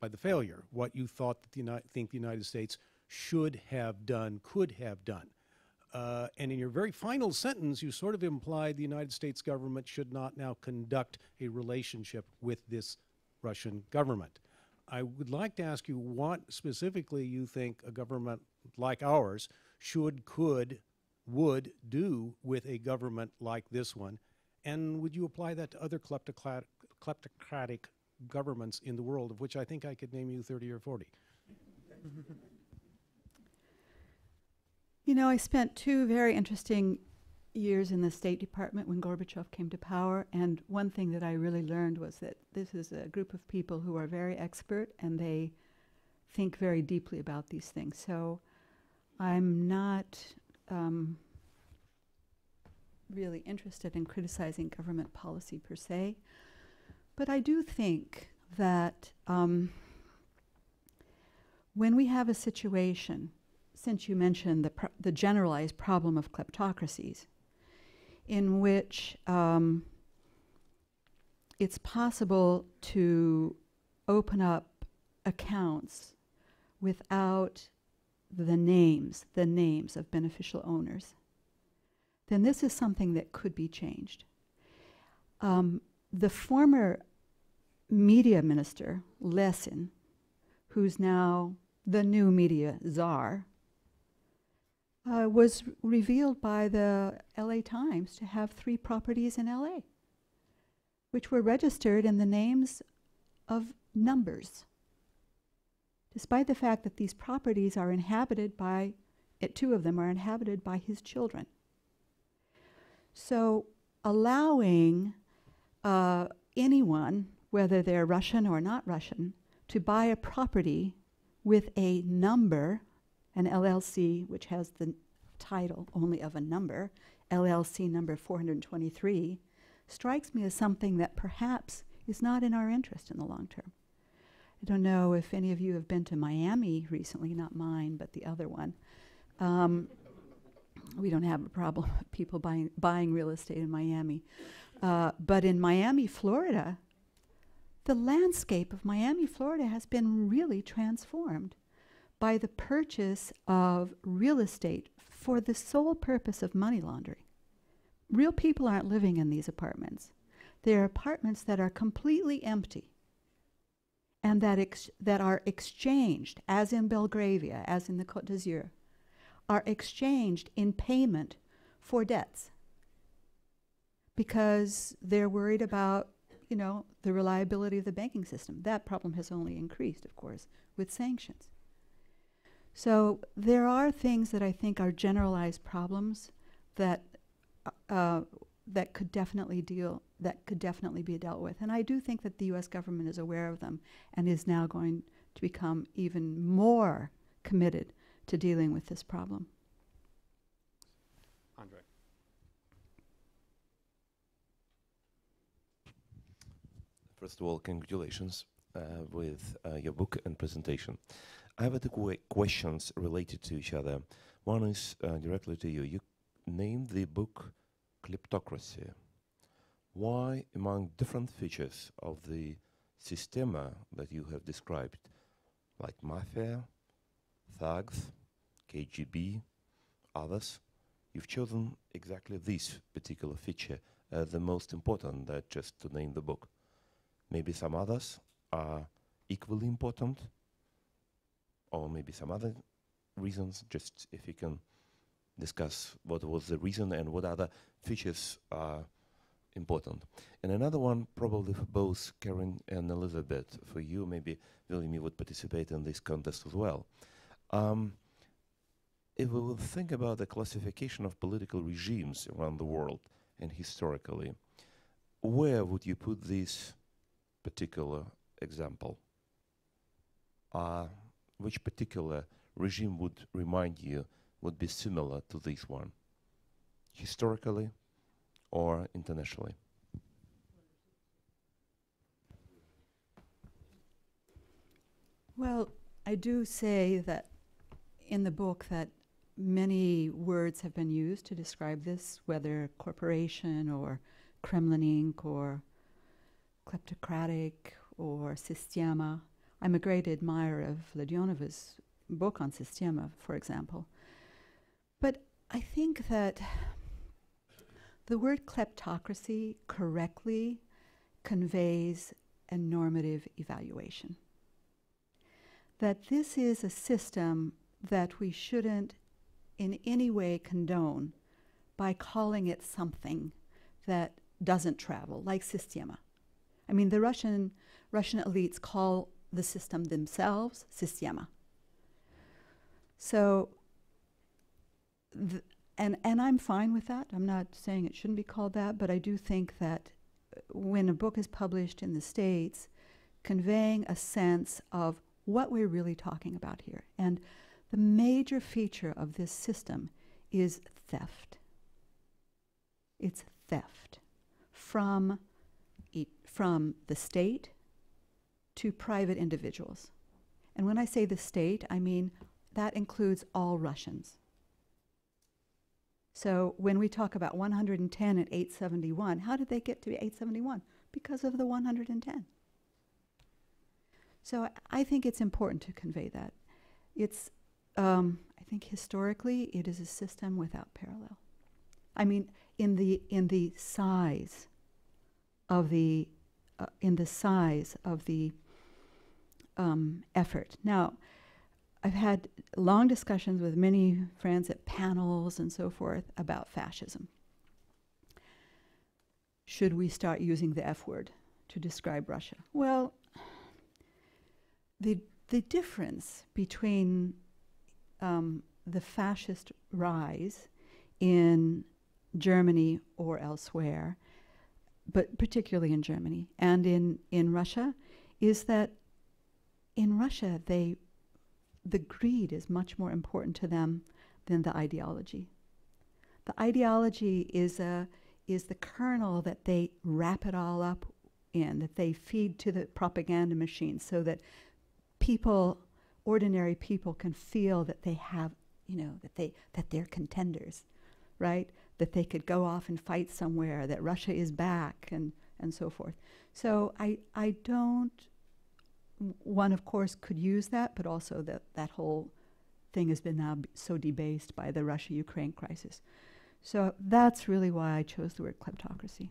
by the failure, what you thought that the Uni- think the United States should have done, could have done. Uh, and in your very final sentence, you sort of implied the United States government should not now conduct a relationship with this Russian government. I would like to ask you what specifically you think a government like ours should, could, would do with a government like this one, and would you apply that to other kleptocratic governments in the world, of which I think I could name you 30 or 40? You know, I spent two very interesting years in the State Department when Gorbachev came to power, and one thing that I really learned was that this is a group of people who are very expert and they think very deeply about these things. So I'm not um, really interested in criticizing government policy per se, but I do think that um, when we have a situation since you mentioned the, the generalized problem of kleptocracies, in which um, it's possible to open up accounts without the names, the names of beneficial owners, then this is something that could be changed. Um, the former media minister, Lesin, who's now the new media czar, uh, was revealed by the LA Times to have three properties in LA, which were registered in the names of numbers, despite the fact that these properties are inhabited by, it, two of them are inhabited by his children. So, allowing uh, anyone, whether they're Russian or not Russian, to buy a property with a number an LLC which has the title only of a number, LLC number 423, strikes me as something that perhaps is not in our interest in the long term. I don't know if any of you have been to Miami recently, not mine, but the other one. Um, we don't have a problem with people buying, buying real estate in Miami. Uh, but in Miami, Florida, the landscape of Miami, Florida has been really transformed by the purchase of real estate for the sole purpose of money laundering. Real people aren't living in these apartments. They are apartments that are completely empty and that, ex- that are exchanged, as in Belgravia, as in the Côte d'Azur, are exchanged in payment for debts because they're worried about, you know, the reliability of the banking system. That problem has only increased, of course, with sanctions. So there are things that I think are generalized problems that uh, that could definitely deal that could definitely be dealt with. And I do think that the U.S. government is aware of them and is now going to become even more committed to dealing with this problem. First of all, congratulations uh, with uh, your book and presentation. I have two que- questions related to each other. One is uh, directly to you. You named the book Kleptocracy. Why, among different features of the systema that you have described, like mafia, thugs, KGB, others, you've chosen exactly this particular feature as the most important, that just to name the book? Maybe some others are equally important, or maybe some other reasons. Just if you can discuss what was the reason and what other features are important. And another one, probably for both Karen and Elizabeth, for you, maybe William, you would participate in this contest as well. Um, if we will think about the classification of political regimes around the world and historically, where would you put this particular example? Uh, which particular regime would remind you would be similar to this one, historically or internationally? Well, I do say that in the book that many words have been used to describe this, whether corporation or Kremlin Inc. or kleptocratic or Sistema. I'm a great admirer of Ledeneva's book on Sistema, for example. But I think that the word kleptocracy correctly conveys a normative evaluation. That this is a system that we shouldn't in any way condone by calling it something that doesn't travel, like Sistema. I mean, the Russian, Russian elites call the system themselves Sistema. So, and, and I'm fine with that. I'm not saying it shouldn't be called that, but I do think that uh, when a book is published in the States, conveying a sense of what we're really talking about here. And the major feature of this system is theft. It's theft from, from the state to private individuals. And when I say the state, I mean that includes all Russians. So when we talk about 110 and 871, how did they get to be 871? Because of the 110. So I- think it's important to convey that. It's, um, I think historically, it is a system without parallel. I mean, in the in the size of the uh, in the size of the um, effort. Now, I've had long discussions with many friends at panels and so forth about fascism. Should we start using the F word to describe Russia? Well, the the difference between um, the fascist rise in Germany or elsewhere, but particularly in Germany and in, in Russia, is that in Russia they the greed is much more important to them than the ideology. The ideology is a is the kernel that they wrap it all up in, that they feed to the propaganda machine so that people, ordinary people, can feel that they have, you know, that they that they're contenders, right? That they could go off and fight somewhere, that Russia is back, and and so forth. So I I don't. One, of course, could use that, but also that that whole thing has been now so debased by the Russia-Ukraine crisis. So that's really why I chose the word kleptocracy.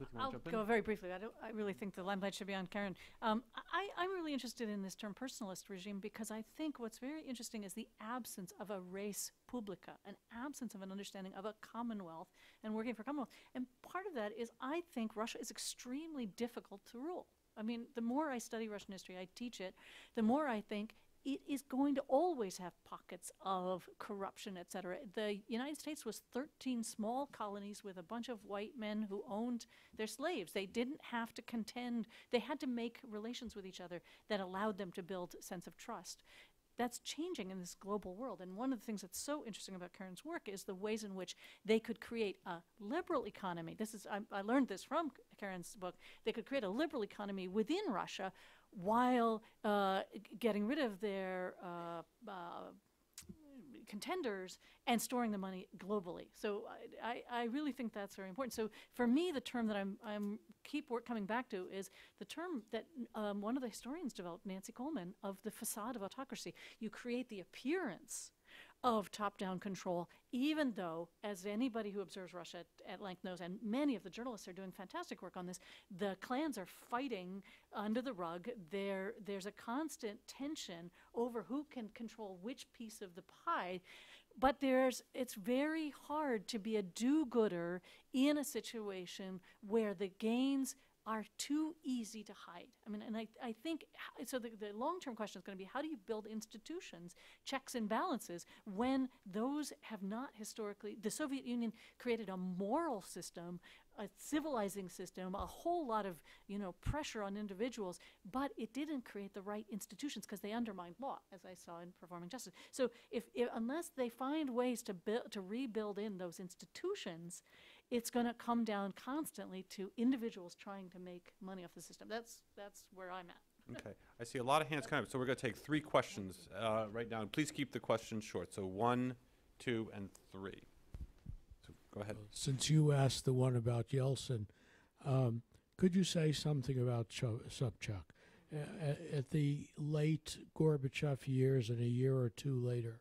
Elizabeth, you wanna I'll jump in? go very briefly. I don't, I really think the limelight should be on Karen. Um, I, I'm really interested in this term personalist regime because I think what's very interesting is the absence of a res publica, an absence of an understanding of a commonwealth and working for commonwealth. And part of that is I think Russia is extremely difficult to rule. I mean, the more I study Russian history, I teach it, the more I think it is going to always have pockets of corruption, et cetera. The United States was 13 small colonies with a bunch of white men who owned their slaves. They didn't have to contend, they had to make relations with each other that allowed them to build sense of trust. That's changing in this global world. And one of the things that's so interesting about Karen's work is the ways in which they could create a liberal economy. This is, I, I learned this from Karen's book. They could create a liberal economy within Russia while uh, getting rid of their uh, uh, contenders and storing the money globally. So I, I, I really think that's very important. So for me, the term that I'm, I'm keep coming back to is the term that um, one of the historians developed, Nancy Kollmann, of the facade of autocracy. You create the appearance of top-down control, even though, as anybody who observes Russia at, at length knows, and many of the journalists are doing fantastic work on this, the clans are fighting under the rug. There, there's a constant tension over who can control which piece of the pie. But there's, it's very hard to be a do-gooder in a situation where the gains are too easy to hide. I mean, and I, I think, so the, the long-term question is going to be, how do you build institutions, checks and balances, when those have not historically, the Soviet Union created a moral system, a civilizing system, a whole lot of, you know, pressure on individuals, but it didn't create the right institutions because they undermined law, as I saw in Performing Justice. So if, if unless they find ways to build, to rebuild in those institutions, it's going to come down constantly to individuals trying to make money off the system. That's that's where I'm at. Okay, I see a lot of hands coming up, so we're going to take three questions uh, right now. And please keep the questions short. So one, two, and three. So go ahead. Since you asked the one about Yeltsin, um, could you say something about Cho- Sobchak? Uh, at the late Gorbachev years and a year or two later,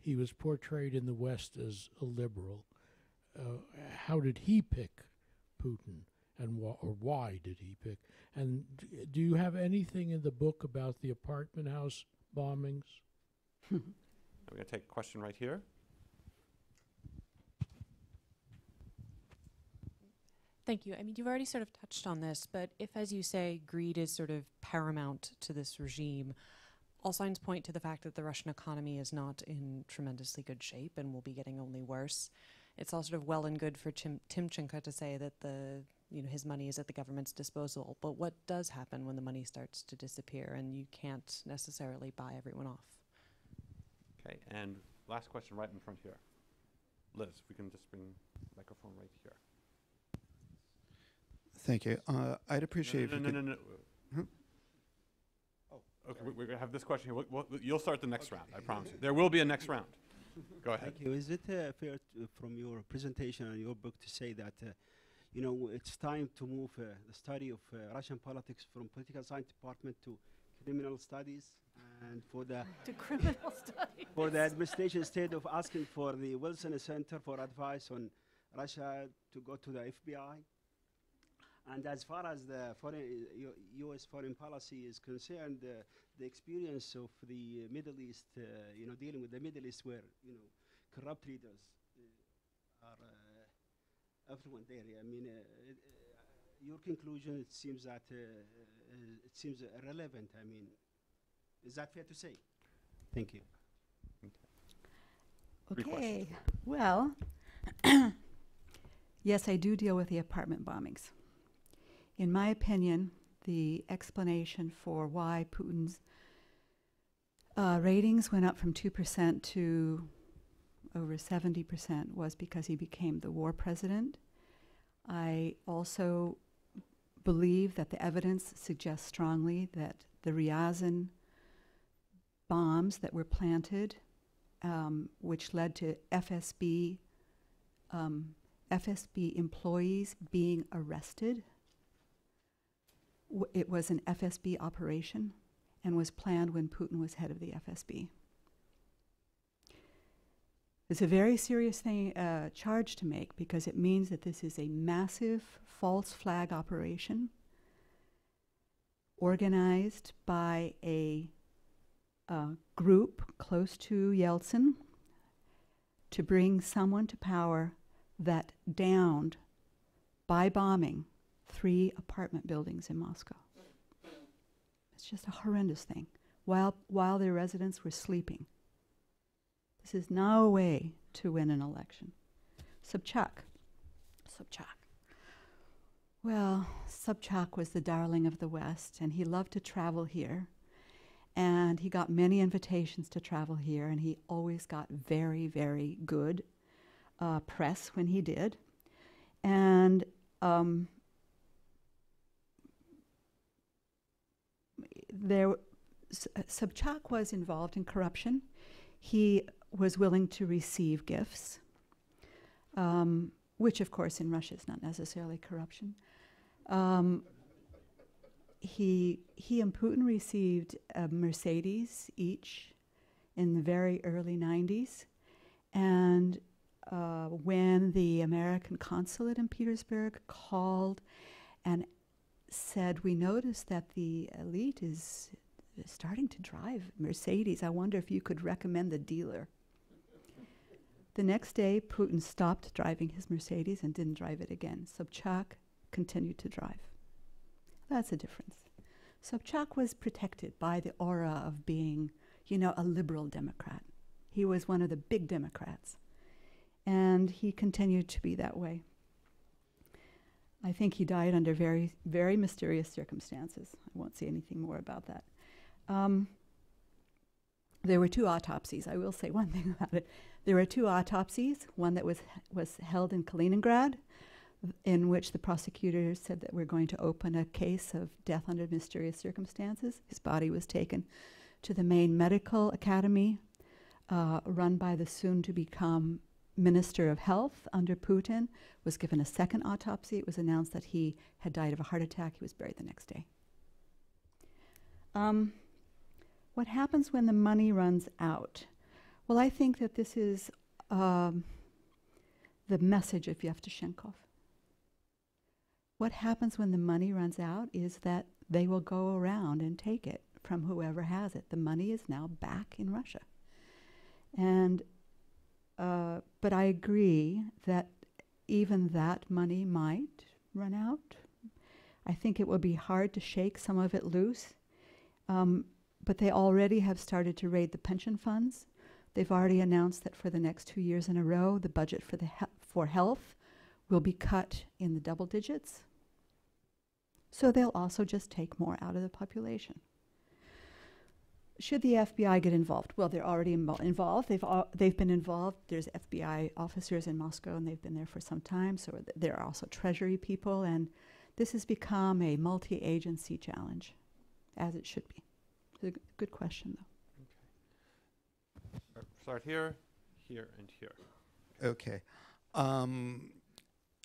he was portrayed in the West as a liberal. Uh, how did he pick Putin, and wh- or why did he pick? And d- do you have anything in the book about the apartment house bombings? We're going to take a question right here. Thank you. I mean, you've already sort of touched on this, but if, as you say, greed is sort of paramount to this regime, all signs point to the fact that the Russian economy is not in tremendously good shape and will be getting only worse. It's all sort of well and good for Tim- Timchenko to say that the you know his money is at the government's disposal, but what does happen when the money starts to disappear and you can't necessarily buy everyone off? Okay, and last question right in front here. Liz, If we can just bring microphone right here. Thank you. Uh, I'd appreciate no, if no, you no, could. no, no. Okay, we- we're going to have this question here. We'll- we'll- You'll start the next round, I promise you. There will be a next round. Go ahead. Thank you. Is it uh, fair to, from your presentation and your book to say that, uh, you know, it's time to move uh, the study of uh, Russian politics from political science department to criminal studies, and for the To criminal studies. for the administration instead of asking for the Wilson Center for advice on Russia to go to the FBI. And as far as the foreign, uh, U- U.S. foreign policy is concerned, uh, the experience of the uh, Middle East, uh, you know, dealing with the Middle East, where you know, corrupt leaders uh, are uh, everyone there. I mean, uh, it, uh, your conclusion it seems that uh, uh, it seems irrelevant. I mean, is that fair to say? Thank you. Okay, well, yes, I do deal with the apartment bombings. In my opinion, the explanation for why Putin's uh, ratings went up from 2% to over 70% was because he became the war president. I also believe that the evidence suggests strongly that the Ryazan bombs that were planted um, which led to FSB um, FSB employees being arrested. It was an FSB operation and was planned when Putin was head of the FSB. It's a very serious thing, uh, charge to make because it means that this is a massive false flag operation organized by a uh, group close to Yeltsin to bring someone to power that downed by bombing three apartment buildings in Moscow. It's just a horrendous thing while, while their residents were sleeping. This is no way to win an election. Sobchak. Sobchak. Well, Sobchak was the darling of the West, and he loved to travel here. And he got many invitations to travel here, and he always got very, very good uh, press when he did. And um, there, Sobchak was involved in corruption. He was willing to receive gifts, um, which, of course, in Russia is not necessarily corruption. Um, he he and Putin received a Mercedes each in the very early 90s, and uh, when the American consulate in Petersburg called and said, "We noticed that the elite is starting to drive Mercedes. I wonder if you could recommend the dealer." The next day, Putin stopped driving his Mercedes and didn't drive it again. Sobchak continued to drive. That's the difference. Sobchak was protected by the aura of being, you know, a liberal Democrat. He was one of the big Democrats. And he continued to be that way. I think he died under very, very mysterious circumstances. I won't say anything more about that. Um, there were two autopsies. I will say one thing about it. There were two autopsies, one that was, was held in Kaliningrad, in which the prosecutor said that we're going to open a case of death under mysterious circumstances. His body was taken to the main medical academy, uh, run by the soon to become Minister of Health under Putin, was given a second autopsy. It was announced that he had died of a heart attack. He was buried the next day. Um, what happens when the money runs out? Well, I think that this is um, the message of Yevtushenkov. What happens when the money runs out is that they will go around and take it from whoever has it. The money is now back in Russia. And, uh, but I agree that even that money might run out. I think it will be hard to shake some of it loose. Um, but they already have started to raid the pension funds. They've already announced that for the next two years in a row, the budget for, the he- for health will be cut in the double digits. So they'll also just take more out of the population. Should the FBI get involved? Well, they're already invo- involved. They've, al- they've been involved. There's FBI officers in Moscow, and they've been there for some time. So th- there are also Treasury people, and this has become a multi agency challenge, as it should be. It's a g- good question, though. Uh, Start here, here, and here. Okay. Um,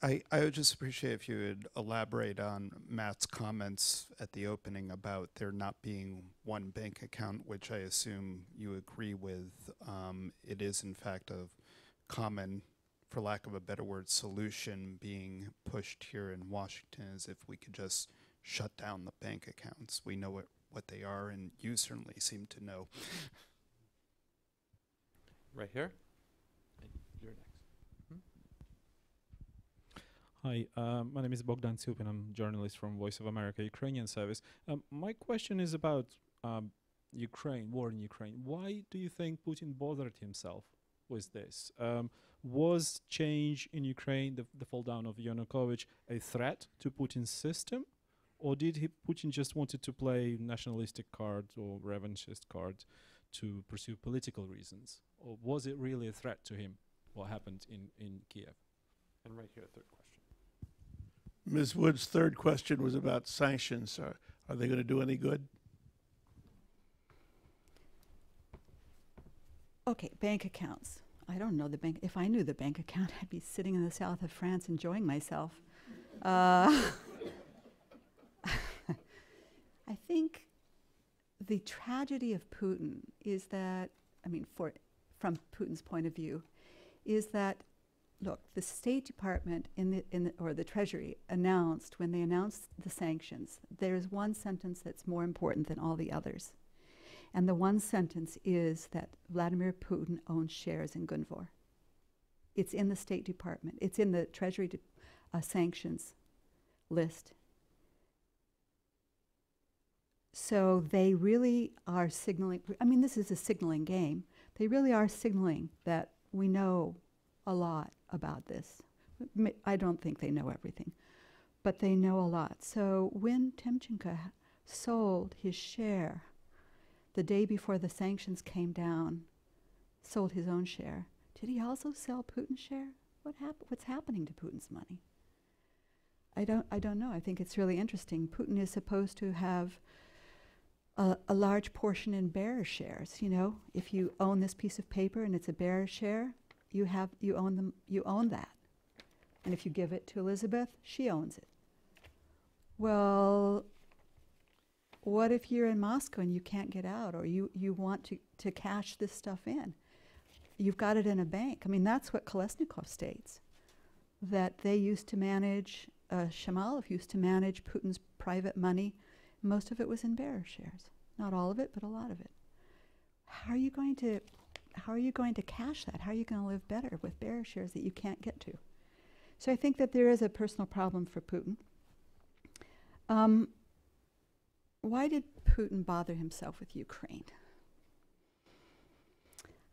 I, I would just appreciate if you would elaborate on Matt's comments at the opening about there not being one bank account, which I assume you agree with. Um, it is, in fact, a common, for lack of a better word, solution being pushed here in Washington as if we could just shut down the bank accounts. We know what, what they are, and you certainly seem to know. Right here. And you're next. Hi, uh, my name is Bogdan Tsupin. I'm a journalist from Voice of America Ukrainian service. Um, my question is about um, Ukraine, war in Ukraine. Why do you think Putin bothered himself with this? Um, was change in Ukraine, the, the fall down of Yanukovych, a threat to Putin's system? Or did he, Putin just wanted to play nationalistic card or revanchist card to pursue political reasons? Or was it really a threat to him, what happened in, in Kiev? And right here, third question. Ms. Wood's third question was about sanctions. Are, are they going to do any good? Okay, bank accounts. I don't know the bank. If I knew the bank account, I'd be sitting in the south of France enjoying myself. Uh, I think the tragedy of Putin is that, I mean, for, from Putin's point of view, is that, look, the State Department in the, in the, or the Treasury announced, when they announced the sanctions, there's one sentence that's more important than all the others. And the one sentence is that Vladimir Putin owns shares in Gunvor. It's in the State Department, it's in the Treasury de- uh, sanctions list. So they really are signaling, I mean, this is a signaling game. They really are signaling that we know a lot about this. I don't think they know everything, but they know a lot. So when Timchenko sold his share the day before the sanctions came down, sold his own share, did he also sell Putin's share? What hap- what's happening to Putin's money? I don't, I don't know. I think it's really interesting. Putin is supposed to have a, a large portion in bearer shares. You know, if you own this piece of paper and it's a bearer share, you have you own them. You own that. And if you give it to Elizabeth, she owns it. Well, what if you're in Moscow and you can't get out, or you, you want to, to cash this stuff in? You've got it in a bank. I mean, that's what Kolesnikov states that they used to manage, uh, Shamalov used to manage Putin's private money. Most of it was in bearer shares. Not all of it, but a lot of it. How are you going to, how are you going to cash that? How are you going to live better with bearer shares that you can't get to? So I think that there is a personal problem for Putin. Um, why did Putin bother himself with Ukraine?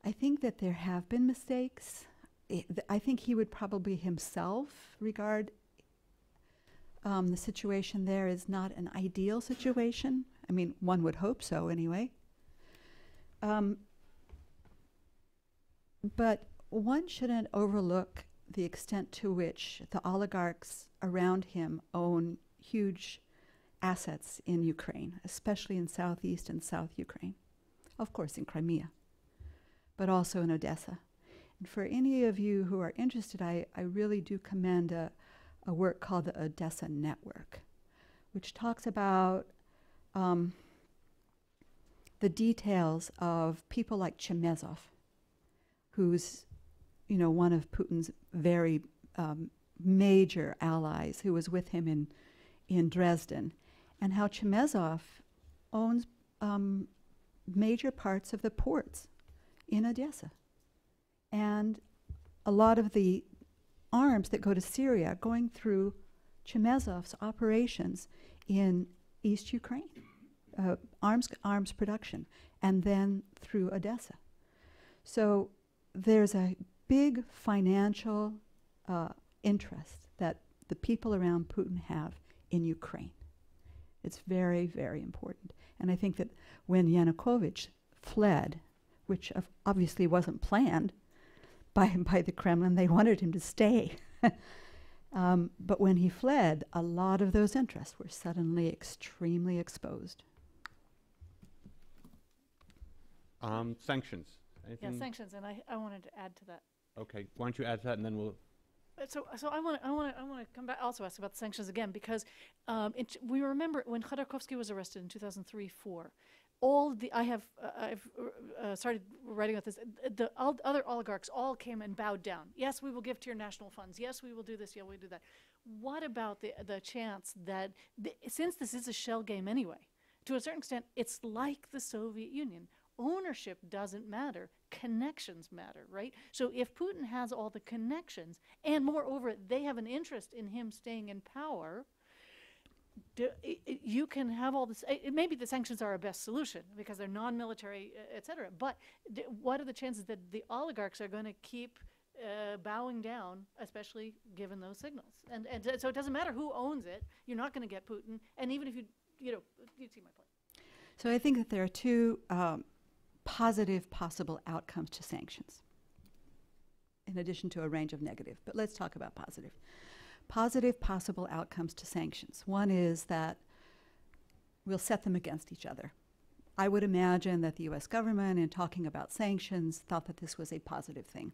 I think that there have been mistakes. I- th- I think he would probably himself regard um, the situation there as not an ideal situation. I mean, one would hope so anyway. Um, but one shouldn't overlook the extent to which the oligarchs around him own huge assets in Ukraine, especially in southeast and south Ukraine. Of course, in Crimea, but also in Odessa. And for any of you who are interested, I, I really do commend a, a work called the Odessa Network, which talks about um, the details of people like Chemezov, who's, you know, one of Putin's very um, major allies, who was with him in in Dresden, and how Chemezov owns um, major parts of the ports in Odessa. And a lot of the arms that go to Syria going through Chemezov's operations in East Ukraine, uh, arms, arms production, and then through Odessa. So there's a big financial uh, interest that the people around Putin have in Ukraine. It's very, very important. And I think that when Yanukovych fled, which obviously wasn't planned by, by the Kremlin, they wanted him to stay. um, but when he fled, a lot of those interests were suddenly extremely exposed. Um, sanctions. Yeah, Anything? sanctions, and I, I wanted to add to that. Okay, why don't you add to that and then we'll. Uh, So, so I want to, I want to, I want to come back. Also, ask about the sanctions again because um, it, we remember when Khodorkovsky was arrested in 2003-4. All the I have uh, I've uh, uh, started writing about this. uh, The all other oligarchs all came and bowed down. Yes, we will give to your national funds. Yes, we will do this. Yeah, we will do that. What about the the chance that the, since this is a shell game anyway, to a certain extent, it's like the Soviet Union. Ownership doesn't matter. Connections matter, right? So if Putin has all the connections, and moreover, they have an interest in him staying in power, do, i i you can have all this. i- maybe the sanctions are a best solution because they're non-military, et cetera. But what are the chances that the oligarchs are going to keep uh, bowing down, especially given those signals? And and so it doesn't matter who owns it. You're not going to get Putin. And even if you, you know, you see my point. So I think that there are two um, positive possible outcomes to sanctions, in addition to a range of negative. But let's talk about positive. Positive possible outcomes to sanctions. One is that we'll set them against each other. I would imagine that the US government, in talking about sanctions, thought that this was a positive thing.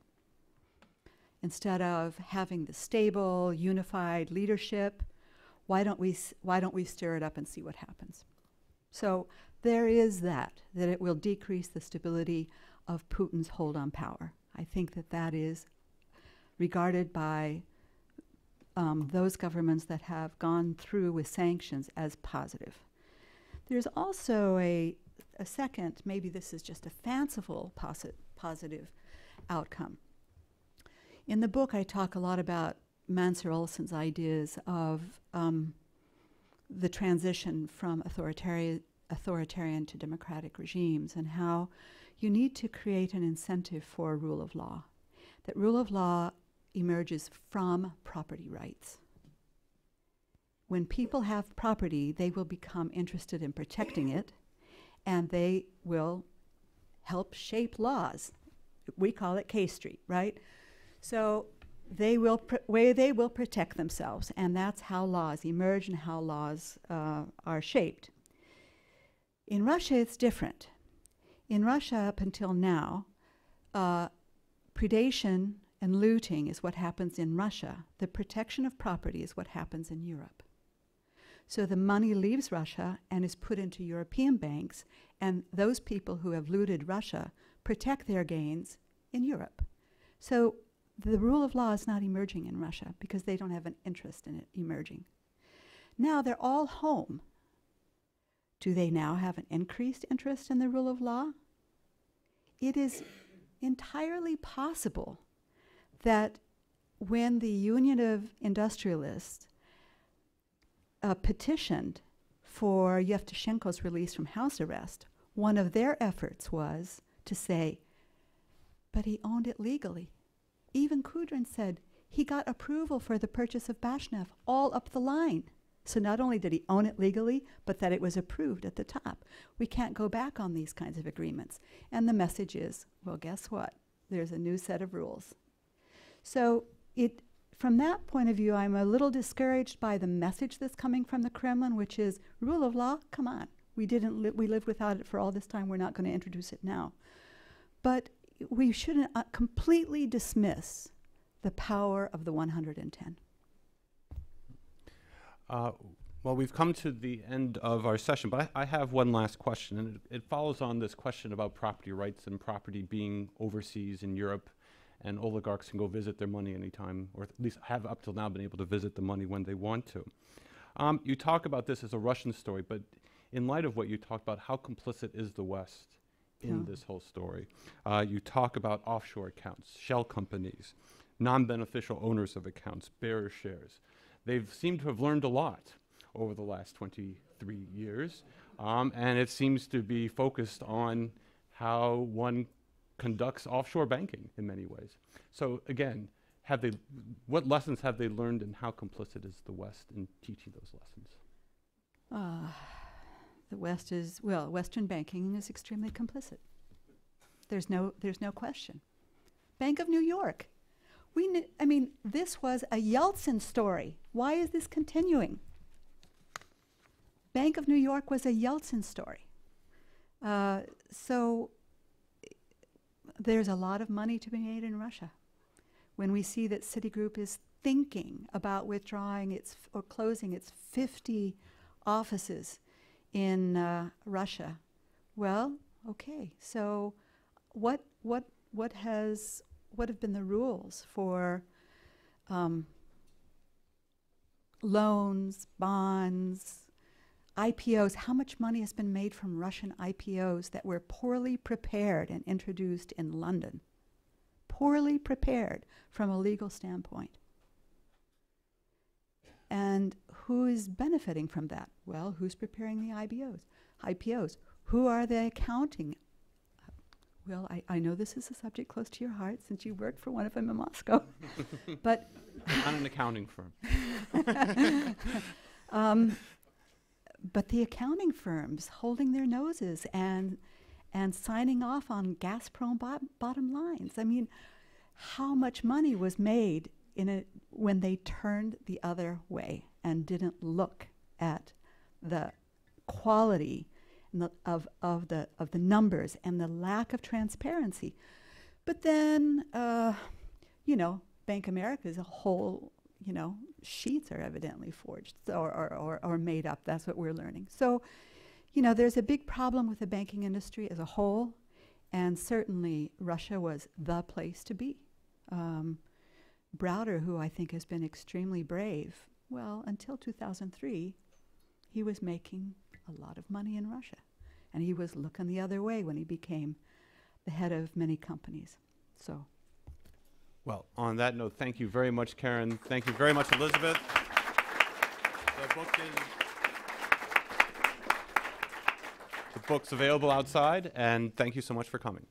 Instead of having the stable, unified leadership, why don't we, why don't we stir it up and see what happens? So there is that, that it will decrease the stability of Putin's hold on power. I think that that is regarded by um, those governments that have gone through with sanctions as positive. There's also a, a second, maybe this is just a fanciful posi- positive outcome. In the book, I talk a lot about Mancur Olson's ideas of um, the transition from authoritarian, authoritarian to democratic regimes and how you need to create an incentive for rule of law. That rule of law emerges from property rights. When people have property, they will become interested in protecting it and they will help shape laws. We call it K Street, right? So they will way they will protect themselves, and that's how laws emerge and how laws uh, are shaped. In Russia, it's different. In Russia, up until now, uh, predation and looting is what happens in Russia. The protection of property is what happens in Europe. So the money leaves Russia and is put into European banks, and those people who have looted Russia protect their gains in Europe. So the rule of law is not emerging in Russia because they don't have an interest in it emerging. Now they're all home. Do they now have an increased interest in the rule of law? It is entirely possible that when the Union of Industrialists uh, petitioned for Yevtushenkov's release from house arrest, one of their efforts was to say, but he owned it legally. Even Kudrin said he got approval for the purchase of Bashneft all up the line. So not only did he own it legally, but that it was approved at the top. We can't go back on these kinds of agreements. And the message is, well, guess what? There's a new set of rules. So it from that point of view, I'm a little discouraged by the message that's coming from the Kremlin, which is rule of law. Come on, we didn't li- we lived without it for all this time. We're not going to introduce it now. But we shouldn't uh, completely dismiss the power of the 110. Uh, well, we've come to the end of our session, but I, I have one last question, and it, it follows on this question about property rights and property being overseas in Europe, and oligarchs can go visit their money anytime, or at least have up till now been able to visit the money when they want to. Um, you talk about this as a Russian story, but in light of what you talked about, how complicit is the West in Yeah. this whole story? Uh, you talk about offshore accounts, shell companies, non-beneficial owners of accounts, bearer shares. They've seemed to have learned a lot over the last 23 years, um, and it seems to be focused on how one conducts offshore banking in many ways. So again, have they, what lessons have they learned, and how complicit is the West in teaching those lessons? Uh, the West is well, Western banking is extremely complicit. There's no there's no question. Bank of New York. We kn- I mean, this was a Yeltsin story. Why is this continuing? Bank of New York was a Yeltsin story. Uh, so there's a lot of money to be made in Russia. When we see that Citigroup is thinking about withdrawing its or closing its 50 offices in uh, Russia, well, okay. So, what what what has what have been the rules for um, loans, bonds, IPOs? How much money has been made from Russian IPOs that were poorly prepared and introduced in London? Poorly prepared from a legal standpoint. And who is benefiting from that? Well, who's preparing the IPOs? IPOs. Who are they accounting? Well, I, I know this is a subject close to your heart since you worked for one of them in Moscow. but on an accounting firm. um, but the accounting firms holding their noses and and signing off on Gazprom bot- bottom lines. I mean, how much money was made in it when they turned the other way and didn't look at the quality the, of of the of the numbers and the lack of transparency. But then, uh, you know, Bank America is a whole, you know, sheets are evidently forged or, or, or, or made up. That's what we're learning. So, you know, there's a big problem with the banking industry as a whole, and certainly Russia was the place to be. Um, Browder, who I think has been extremely brave, well, until 2003, he was making a lot of money in Russia. And he was looking the other way when he became the head of many companies. So, Well, on that note, thank you very much, Karen. Thank you very much, Elizabeth. The book is the book's available outside, and thank you so much for coming.